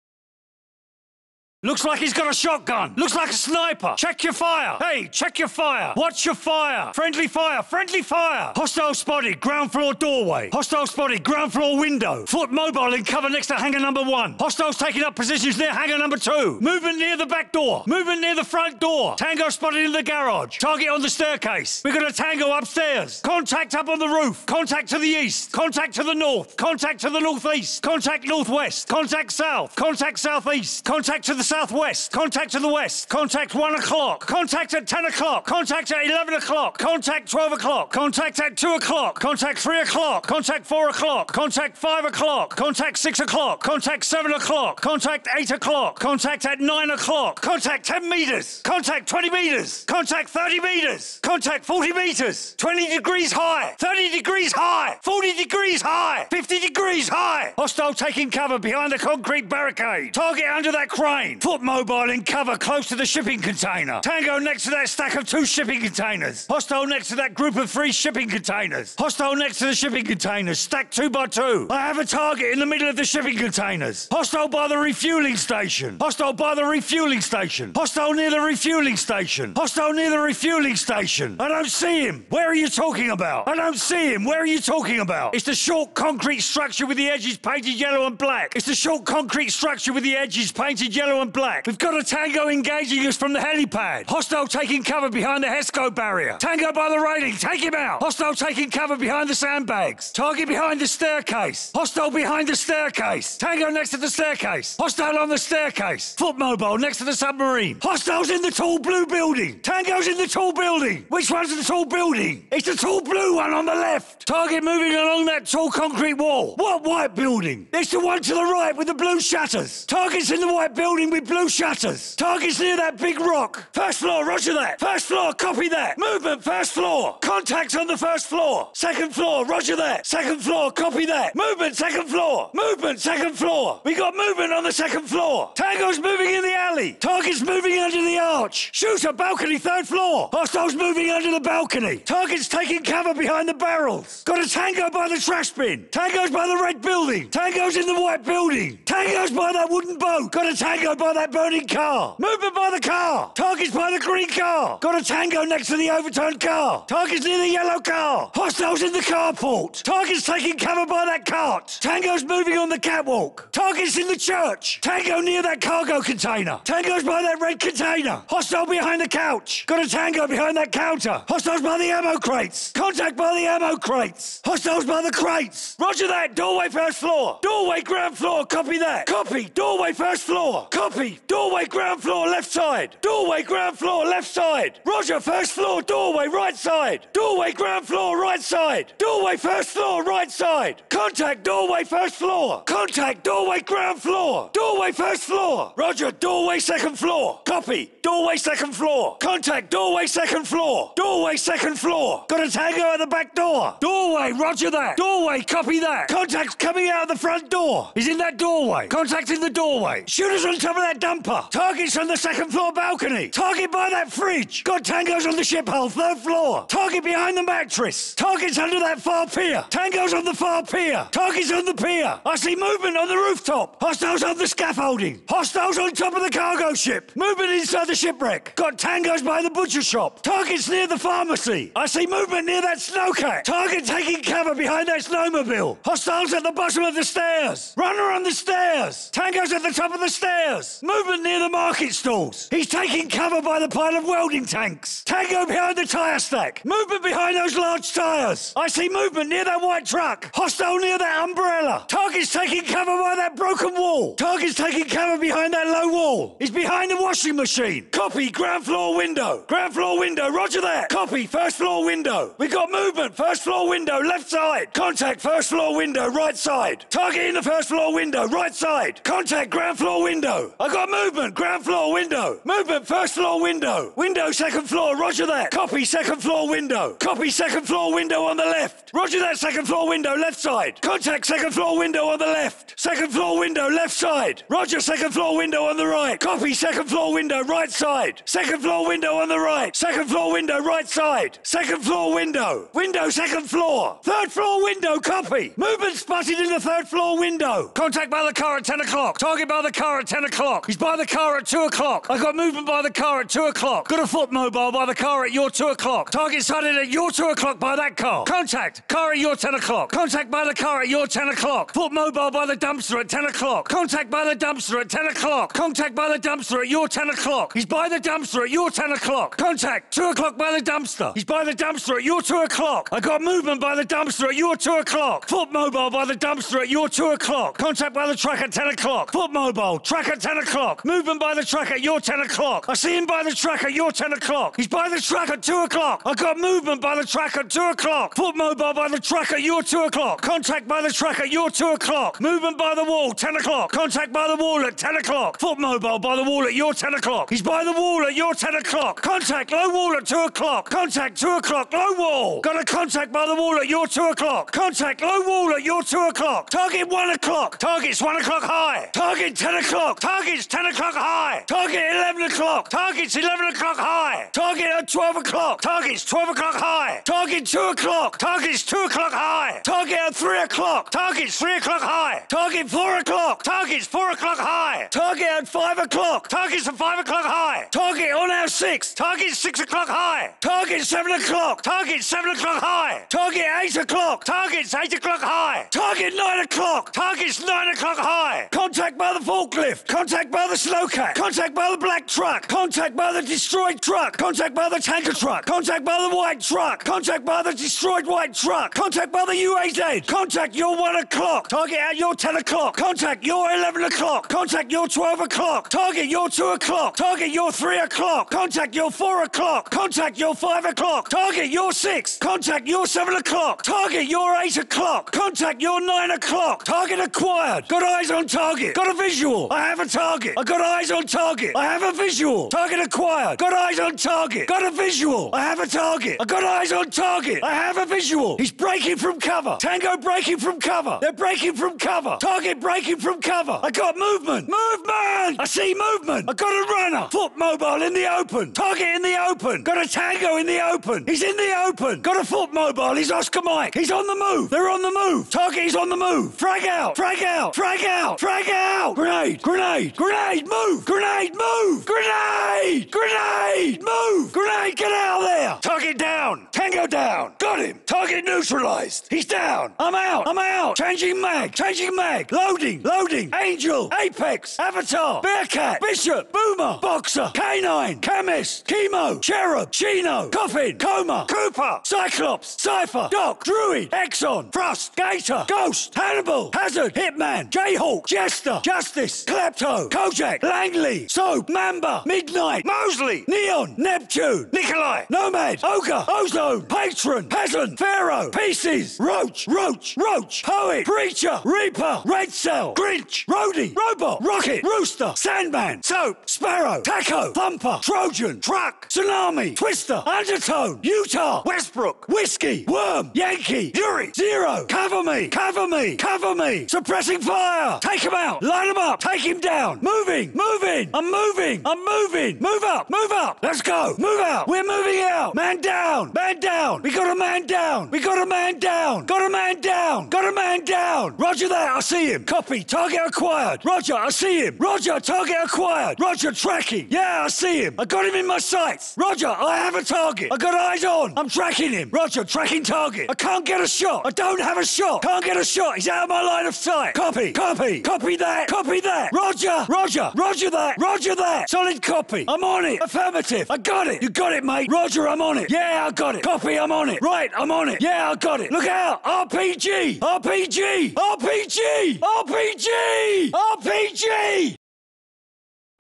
Looks like he's got a shotgun. Looks like a sniper. Check your fire. Hey, check your fire. Watch your fire. Friendly fire. Friendly fire. Hostile spotted. Ground floor doorway. Hostile spotted. Ground floor window. Foot mobile in cover next to hangar number one. Hostiles taking up positions near hangar number two. Movement near the back door. Movement near the front door. Tango spotted in the garage. Target on the staircase. We got a tango upstairs. Contact up on the roof. Contact to the east. Contact to the north. Contact to the northeast. Contact northwest. Contact south. Contact southeast. Contact to the southwest. Contact to the west. Contact 1 o'clock. Contact at 10 o'clock. Contact at 11 o'clock. Contact 12 o'clock. Contact at 2 o'clock. Contact 3 o'clock. Contact 4 o'clock. Contact 5 o'clock. Contact 6 o'clock. Contact 7 o'clock. Contact 8 o'clock. Contact at 9 o'clock. Contact 10 meters. Contact 20 meters. Contact 30 meters. Contact 40 meters. 20 degrees high. 30 degrees high. 40 degrees high. 50 degrees high. Hostile taking cover behind a concrete barricade. Target under that crane. Foot mobile in cover close to the shipping container. Tango next to that stack of two shipping containers. Hostile next to that group of three shipping containers. Hostile next to the shipping containers, stacked two by two. I have a target in the middle of the shipping containers. Hostile by the refueling station. Hostile by the refueling station. Hostile near the refueling station. Hostile near the refueling station. I don't see him. Where are you talking about? I don't see him. Where are you talking about? It's the short concrete structure with the edges painted yellow and black. It's the short concrete structure with the edges painted yellow and black. We've got a tango engaging us from the helipad. Hostile taking cover behind the HESCO barrier. Tango by the railing. Take him out. Hostile taking cover behind the sandbags. Target behind the staircase. Hostile behind the staircase. Tango next to the staircase. Hostile on the staircase. Foot mobile next to the submarine. Hostiles in the tall blue building. Tango's in the tall building. Which one's the tall building? It's the tall blue one on the left. Target moving along that tall concrete wall. What white building? It's the one to the right with the blue shutters. Target's in the white building with with blue shutters. Target's near that big rock. First floor, roger that. First floor, copy that. Movement, first floor. Contacts on the first floor. Second floor, roger that. Second floor, copy that. Movement, second floor. Movement, second floor. We got movement on the second floor. Tango's moving in the alley. Target's moving under the arch. Shooter, balcony, third floor. Hostiles moving under the balcony. Target's taking cover behind the barrels. Got a tango by the trash bin. Tango's by the red building. Tango's in the white building. Tango's by that wooden boat. Got a tango by that burning car. Movement by the car. Target's by the green car. Got a tango next to the overturned car. Target's near the yellow car. Hostiles in the carport. Target's taking cover by that cart. Tango's moving on the catwalk. Target's in the church. Tango near that cargo container. Tango's by that red container. Hostile behind the couch. Got a tango behind that counter. Hostiles by the ammo crates. Contact by the ammo crates. Hostiles by the crates. Roger that. Doorway first floor. Doorway ground floor. Copy that. Copy. Doorway first floor. Copy. Doorway ground floor left side. Doorway ground floor left side. Roger first floor. Doorway right side. Doorway ground floor right side. Doorway first floor right side. Contact doorway first floor. Contact doorway ground floor. Doorway first floor. Roger. Doorway second floor. Copy. Doorway second floor. Contact doorway second floor. Doorway second floor. Got a tango at the back door. Doorway. Roger that. Doorway. Copy that. Contact's coming out of the front door. He's in that doorway. Contact in the doorway. Shooters on top of that dumper. Target's on the second floor balcony. Target by that fridge. Got tangos on the ship hull, third floor. Target behind the mattress. Target's under that far pier. Tangos on the far pier. Target's on the pier. I see movement on the rooftop. Hostiles on the scaffolding. Hostiles on top of the cargo ship. Movement inside the shipwreck. Got tangos by the butcher shop. Target's near the pharmacy. I see movement near that snowcat. Target taking cover behind that snowmobile. Hostiles at the bottom of the stairs. Runner on the stairs. Tango's at the top of the stairs. Movement near the market stalls. He's taking cover by the pile of welding tanks. Tango behind the tyre stack. Movement behind those large tyres. I see movement near that white truck. Hostile near that umbrella. Target's taking cover by that broken wall. Target's taking cover behind that low wall. He's behind the washing machine. Copy, ground floor window. Ground floor window, roger that. Copy, first floor window. We got movement, first floor window, left side. Contact, first floor window, right side. Target in the first floor window, right side. Contact, ground floor window. I got movement, ground floor window. Movement, first floor window. Window, second floor, roger that. Copy, second floor window. Copy, second floor window on the left. Roger that, second floor window, left side. Contact, second floor window on the left. Second floor window, left side. Roger, second floor window on the right. Copy, second floor window, right side. Second floor window on the right. Second floor window, right side. Second floor window. Window, second floor. Third floor window, copy. Movement spotted in the third floor window. Contact by the car at 10 o'clock. Target by the car at 10 o'clock. He's by the car at 2 o'clock. I got movement by the car at 2 o'clock. Got a foot mobile by the car at your 2 o'clock. Target sighted at your 2 o'clock by that car. Contact. Car at your 10 o'clock. Contact by the car at your 10 o'clock. Foot mobile by the dumpster at 10 o'clock. Contact by the dumpster at 10 o'clock. Contact by the dumpster at your 10 o'clock. He's by the dumpster at your 10 o'clock. Contact. 2 o'clock by the dumpster. He's by the dumpster at your 2 o'clock. I got movement by the dumpster at your 2 o'clock. Foot mobile by the dumpster at your 2 o'clock. Contact by the truck at 10 o'clock. Foot mobile. Truck at 10 o'clock. Movement by the truck at your 10 o'clock. I see him by the truck at your 10 o'clock. He's by the truck at 2 o'clock. I got movement by the truck at 2 o'clock. Foot mobile by the truck at your 2 o'clock. Contact by the truck at your 2 o'clock. Movement by the wall, 10 o'clock. Contact by the wall at 10 o'clock. Foot mobile by the wall at your 10 o'clock. He's by the wall at your 10 o'clock. Contact low wall at 2 o'clock. Contact 2 o'clock, low wall. Got a contact by the wall at your 2 o'clock. Contact low wall at your 2 o'clock. Target 1 o'clock. Target's 1 o'clock high. Target 10 o'clock. Target's 10 o'clock high. Target 11 o'clock. Target's 11 o'clock high. Target at 12 o'clock. Target's 12 o'clock high. Target 2 o'clock. Target's 2 o'clock high. Target at 3 o'clock. Target's 3 o'clock high. Target 4 o'clock. Target's 4 o'clock high. Target at 5 o'clock. Target's at 5 o'clock high. Target on our 6. Target 6 o'clock high. Target 7 o'clock. Target 7 o'clock high. Target 8 o'clock. Target's 8 o'clock high. Target 9 o'clock. Target's 9 o'clock high. Contact by the forklift. Contact by the snowcat. Contact by the black truck. Contact by the destroyed truck. Contact by the tanker truck. Contact by the white truck. Contact by the destroyed white truck. Contact by the UAZ. Contact your 1 o'clock. Target at your 10 o'clock. Contact your 11 o'clock. Contact your 12 o'clock. Target your 2 o'clock. Target your 3 o'clock. Contact your 4 o'clock. Contact your 5 o'clock. Target your 6. Contact your 7 o'clock. Target your 8 o'clock. Contact your 9 o'clock. Target acquired. Got eyes on target. Got a visual. I have a target. I got eyes on target. I have a visual. Target acquired. Got eyes on target. Got a visual. I have a target. I got eyes on target. I have a visual. He's breaking from cover. Tango breaking from cover. They're breaking from cover. Target breaking from cover. I got movement. Movement! I see movement. I got a runner. Foot mobile in the open. Target in the open. Got a tango in the open. He's in the open. Got a foot mobile. He's Oscar Mike. He's on the move. They're on the move. Target is on the move. Frag out. Frag out. Frag out. Frag out. Grenade. Grenade. Grenade. Move. Grenade. Move. Grenade. Grenade. Move. Grenade. Get out of there. Target down. Tango down. Got him. Target neutralized. He's down. I'm out. I'm out. Changing mag. Changing mag. Loading. Loading. Angel. Apex. Avatar. Bearcat. Bishop. Boomer. Boxer. Canine. Chemist. Chemo. Cherub. Chino. Coffin. Coma. Cooper. Cyclops. Cypher. Doc. Druid. Exxon. Frost. Gator. Ghost. Hannibal. Hazard. Hitman. Jayhawk. Jester. Justice. Klepto. Kojak. Langley. Soap. Mamba. Midnight. Mosley. Neon. Neptune. Nikolai. Nomad. Ogre. Ozone. Patron. Peasant. Pharaoh. Pieces. Roach. Roach. Roach. Poet. Preacher. Reaper. Red Cell. Grinch. Roadie. Robot. Rocket. Rooster. Sandman. Soap. Sparrow. Taco. Thumper. Trojan. Truck. Tsunami. Twister. Undertone. Utah. Westbrook. Whiskey. Worm. Yankee. Yuri. Zero. Cover me. Cover me. Cover me. Suppressing fire. Take him out. Line him up. Take him down. Moving. Moving. I'm moving. I'm moving. Move up. Move up. Let's go. Move out. We're moving out. Man down. Man down. We got a man down. We got a man down. Got a man down. Got a man down. Roger that. I see him. Copy. Target acquired. Roger. I see him. Roger. Target acquired. Roger. Tracking. Yeah, I see him. I got him in my sights. Roger. I have a target. I got eyes on. I'm tracking him. Roger. Tracking target. I can't get a shot. I don't have a shot. Can't get a shot. He's out of my line of sight. Copy. Copy. Copy that. Copy that. Roger. Roger. Roger that. Roger that. Solid copy. I'm on it. Affirmative. I got it. You got it, mate. Roger. I'm on it. Yeah, I got it. Copy. I'm on it. Right. I'm on it. Yeah, I got it. Look out. RPG. RPG. RPG. RPG. RPG.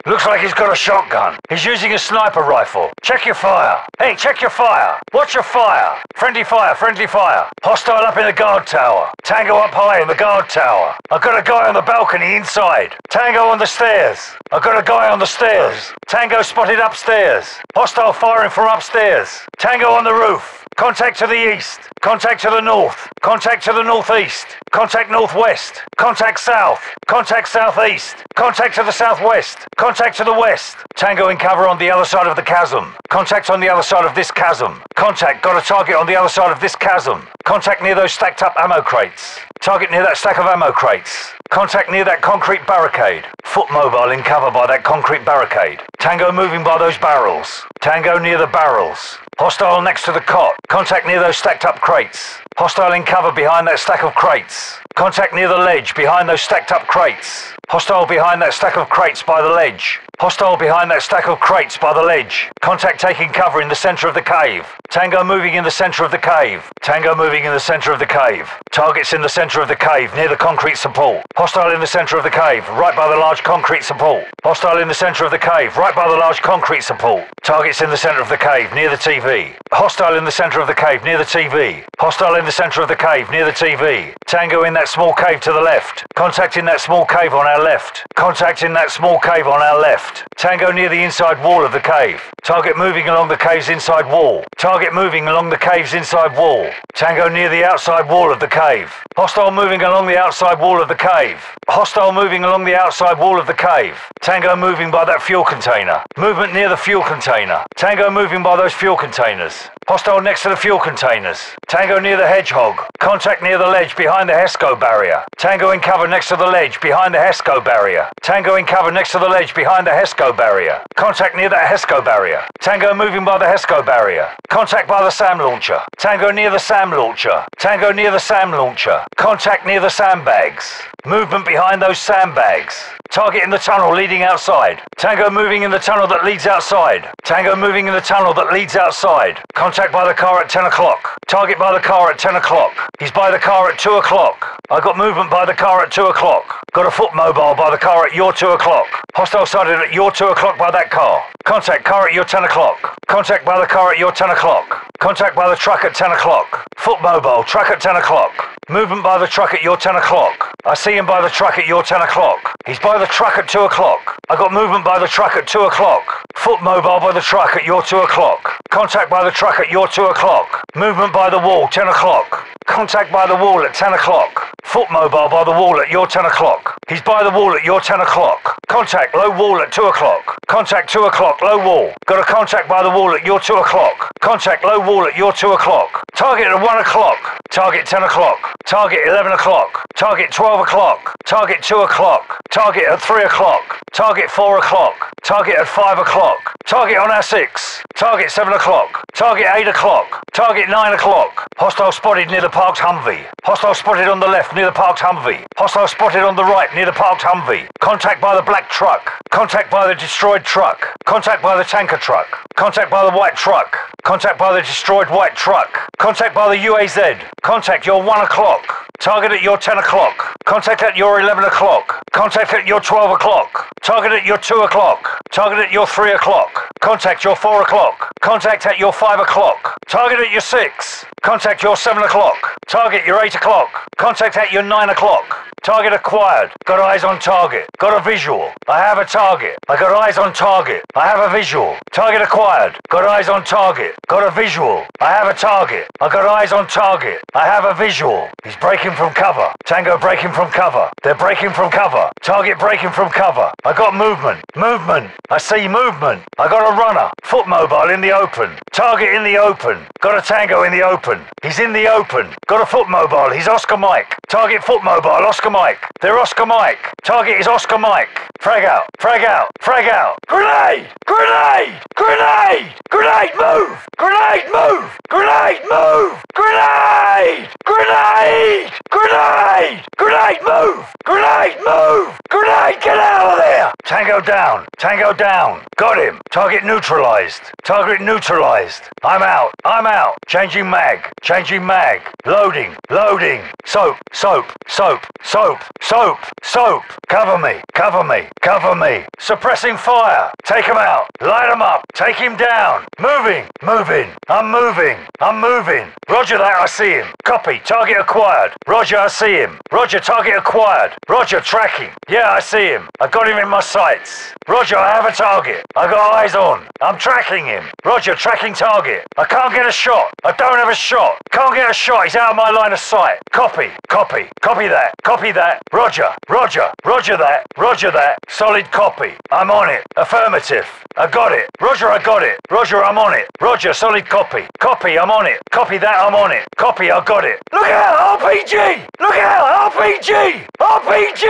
Looks like he's got a shotgun. He's using a sniper rifle. Check your fire. Hey, check your fire. Watch your fire. Friendly fire, friendly fire. Hostile up in the guard tower. Tango up high in the guard tower. I've got a guy on the balcony inside. Tango on the stairs. I've got a guy on the stairs. Tango spotted upstairs. Hostile firing from upstairs. Tango on the roof. Contact to the east. Contact to the north. Contact to the northeast. Contact northwest. Contact south. Contact southeast. Contact to the southwest. Contact to the west. Tango in cover on the other side of the chasm. Contact on the other side of this chasm. Contact got a target on the other side of this chasm. Contact near those stacked up ammo crates. Target near that stack of ammo crates. Contact near that concrete barricade. Foot mobile in cover by that concrete barricade. Tango moving by those barrels. Tango near the barrels. Hostile next to the cot. Contact near those stacked up crates. Hostile in cover behind that stack of crates. Contact near the ledge behind those stacked up crates. Hostile behind that stack of crates by the ledge. Hostile behind that stack of crates by the ledge. Contact taking cover in the center of the cave. Tango moving in the center of the cave. Tango moving in the center of the cave. Targets in the center of the cave near the concrete support. Hostile in the center of the cave, right by the large concrete support. Hostile in the center of the cave, right by the large concrete support. Targets in the center of the cave near the TV. Hostile in the center of the cave near the TV. Hostile in the center of the cave near the TV. Tango in that small cave to the left. Contact in that small cave on our left. Contact in that small cave on our left. Tango near the inside wall of the cave. Target moving along the cave's inside wall. Target moving along the cave's inside wall. Tango near the outside wall of the cave. Hostile moving along the outside wall of the cave. Hostile moving along the outside wall of the cave. Tango moving by that fuel container. Movement near the fuel container. Tango moving by those fuel containers. Hostile next to the fuel containers. Tango near the hedgehog. Contact near the ledge behind the HESCO barrier. Tango in cover next to the ledge behind the HESCO barrier. Tango in cover next to the ledge behind the HESCO barrier. Contact near that HESCO barrier. Tango moving by the HESCO barrier. Contact by the SAM launcher. Tango near the SAM launcher. Tango near the SAM launcher. Contact near the sandbags. Movement behind those sandbags. Target in the tunnel leading outside. Tango moving in the tunnel that leads outside. Tango moving in the tunnel that leads outside. Contact by the car at 10 o'clock. Target by the car at 10 o'clock. He's by the car at 2 o'clock. I got movement by the car at 2 o'clock. Got a foot mobile by the car at your 2 o'clock. Hostile sighted at your 2 o'clock by that car. Contact car at your 10 o'clock. Contact by the car at your 10 o'clock. Contact by the truck at 10 o'clock. Foot mobile, truck at 10 o'clock. Movement by the truck at your 10 o'clock. I see him by the truck at your 10 o'clock. He's by the truck at 2 o'clock. I got movement by the truck at 2 o'clock. Foot mobile by the truck at your 2 o'clock. Contact by the truck at your 2 o'clock. Movement by the wall, 10 o'clock. Contact by the wall at 10 o'clock. Foot mobile by the wall at your 10 o'clock. He's by the wall at your 10 o'clock. Contact low wall at 2 o'clock. Contact 2 o'clock, low wall. Got a contact by the wall at your 2 o'clock. Contact low wall at your 2 o'clock. Target at 1 o'clock. Target 10 o'clock. Target 11 o'clock. Target 12 o'clock. Target 2 o'clock. Target at 3 o'clock. Target 4 o'clock. Target at 5 o'clock. Target on our 6. Target 7 o'clock. Target 8 o'clock. Target 9 o'clock. Hostile spotted near the parked Humvee. Hostile spotted on the left near the parked Humvee. Hostile spotted on the right near the parked Humvee. Contact by the black truck. Contact by the destroyed truck. Contact by the tanker truck. Contact by the white truck. Contact by the destroyed white truck. Contact by the UAZ. Contact your 1 o'clock. Target at your 10 o'clock. Contact at your 11 o'clock. Contact at your 12 o'clock. Target at your 2 o'clock. Target at your 3 o'clock. Contact your 4 o'clock. Contact at your 5 o'clock. Target at your 6. Contact your 7 o'clock. Target your 8 o'clock. Contact at your 9 o'clock. Target acquired. Got eyes on target. Got a visual. I have a target. I got eyes on target. I have a visual. Target acquired. Got eyes on target. Got a visual. I have a target. I got eyes on target. I have a visual. He's breaking from cover. Tango breaking from cover. They're breaking from cover. Target breaking from cover. I got movement. Movement. I see movement. I got a runner. Foot mobile in the open. Target in the open. Got a tango in the open. He's in the open. Got a foot mobile. He's Oscar Mike. Target foot mobile. Oscar Mike. They're Oscar Mike. Target is Oscar Mike. Frag out. Frag out. Frag out. Grenade! Grenade! Grenade! Grenade move! Grenade move! Grenade move! Grenade! Grenade! Grenade! Grenade move! Grenade move! Grenade get out of there! Tango down. Tango down. Got him. Target neutralized. Target neutralized. I'm out. I'm out. Changing mag. Changing mag. Loading. Loading. Soap. Soap. Soap. Soap. Soap. Soap. Cover me. Cover me. Cover me. Suppressing fire. Take him out. Light him up. Take him down. Moving. Moving. I'm moving. I'm moving. Roger that. I see him. Copy. Target acquired. Roger. I see him. Roger. Target acquired. Roger. Tracking. Yeah, I see him. I got him in my sights. Roger. I have a target. I got eyes on. I'm tracking him. Roger. Tracking target. I can't get a shot. I don't have a shot. Can't get a shot. He's out of my line of sight. Copy. Copy. Copy that. Copy that. Roger. Roger. Roger that. Roger that. Solid copy. I'm on it. Affirmative. I got it. Roger, I got it. Roger, I'm on it. Roger, solid copy. Copy, I'm on it. Copy that, I'm on it. Copy, I got it. Look out, RPG! Look out, RPG!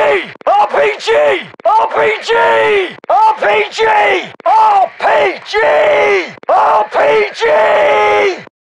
RPG! RPG! RPG! RPG! RPG!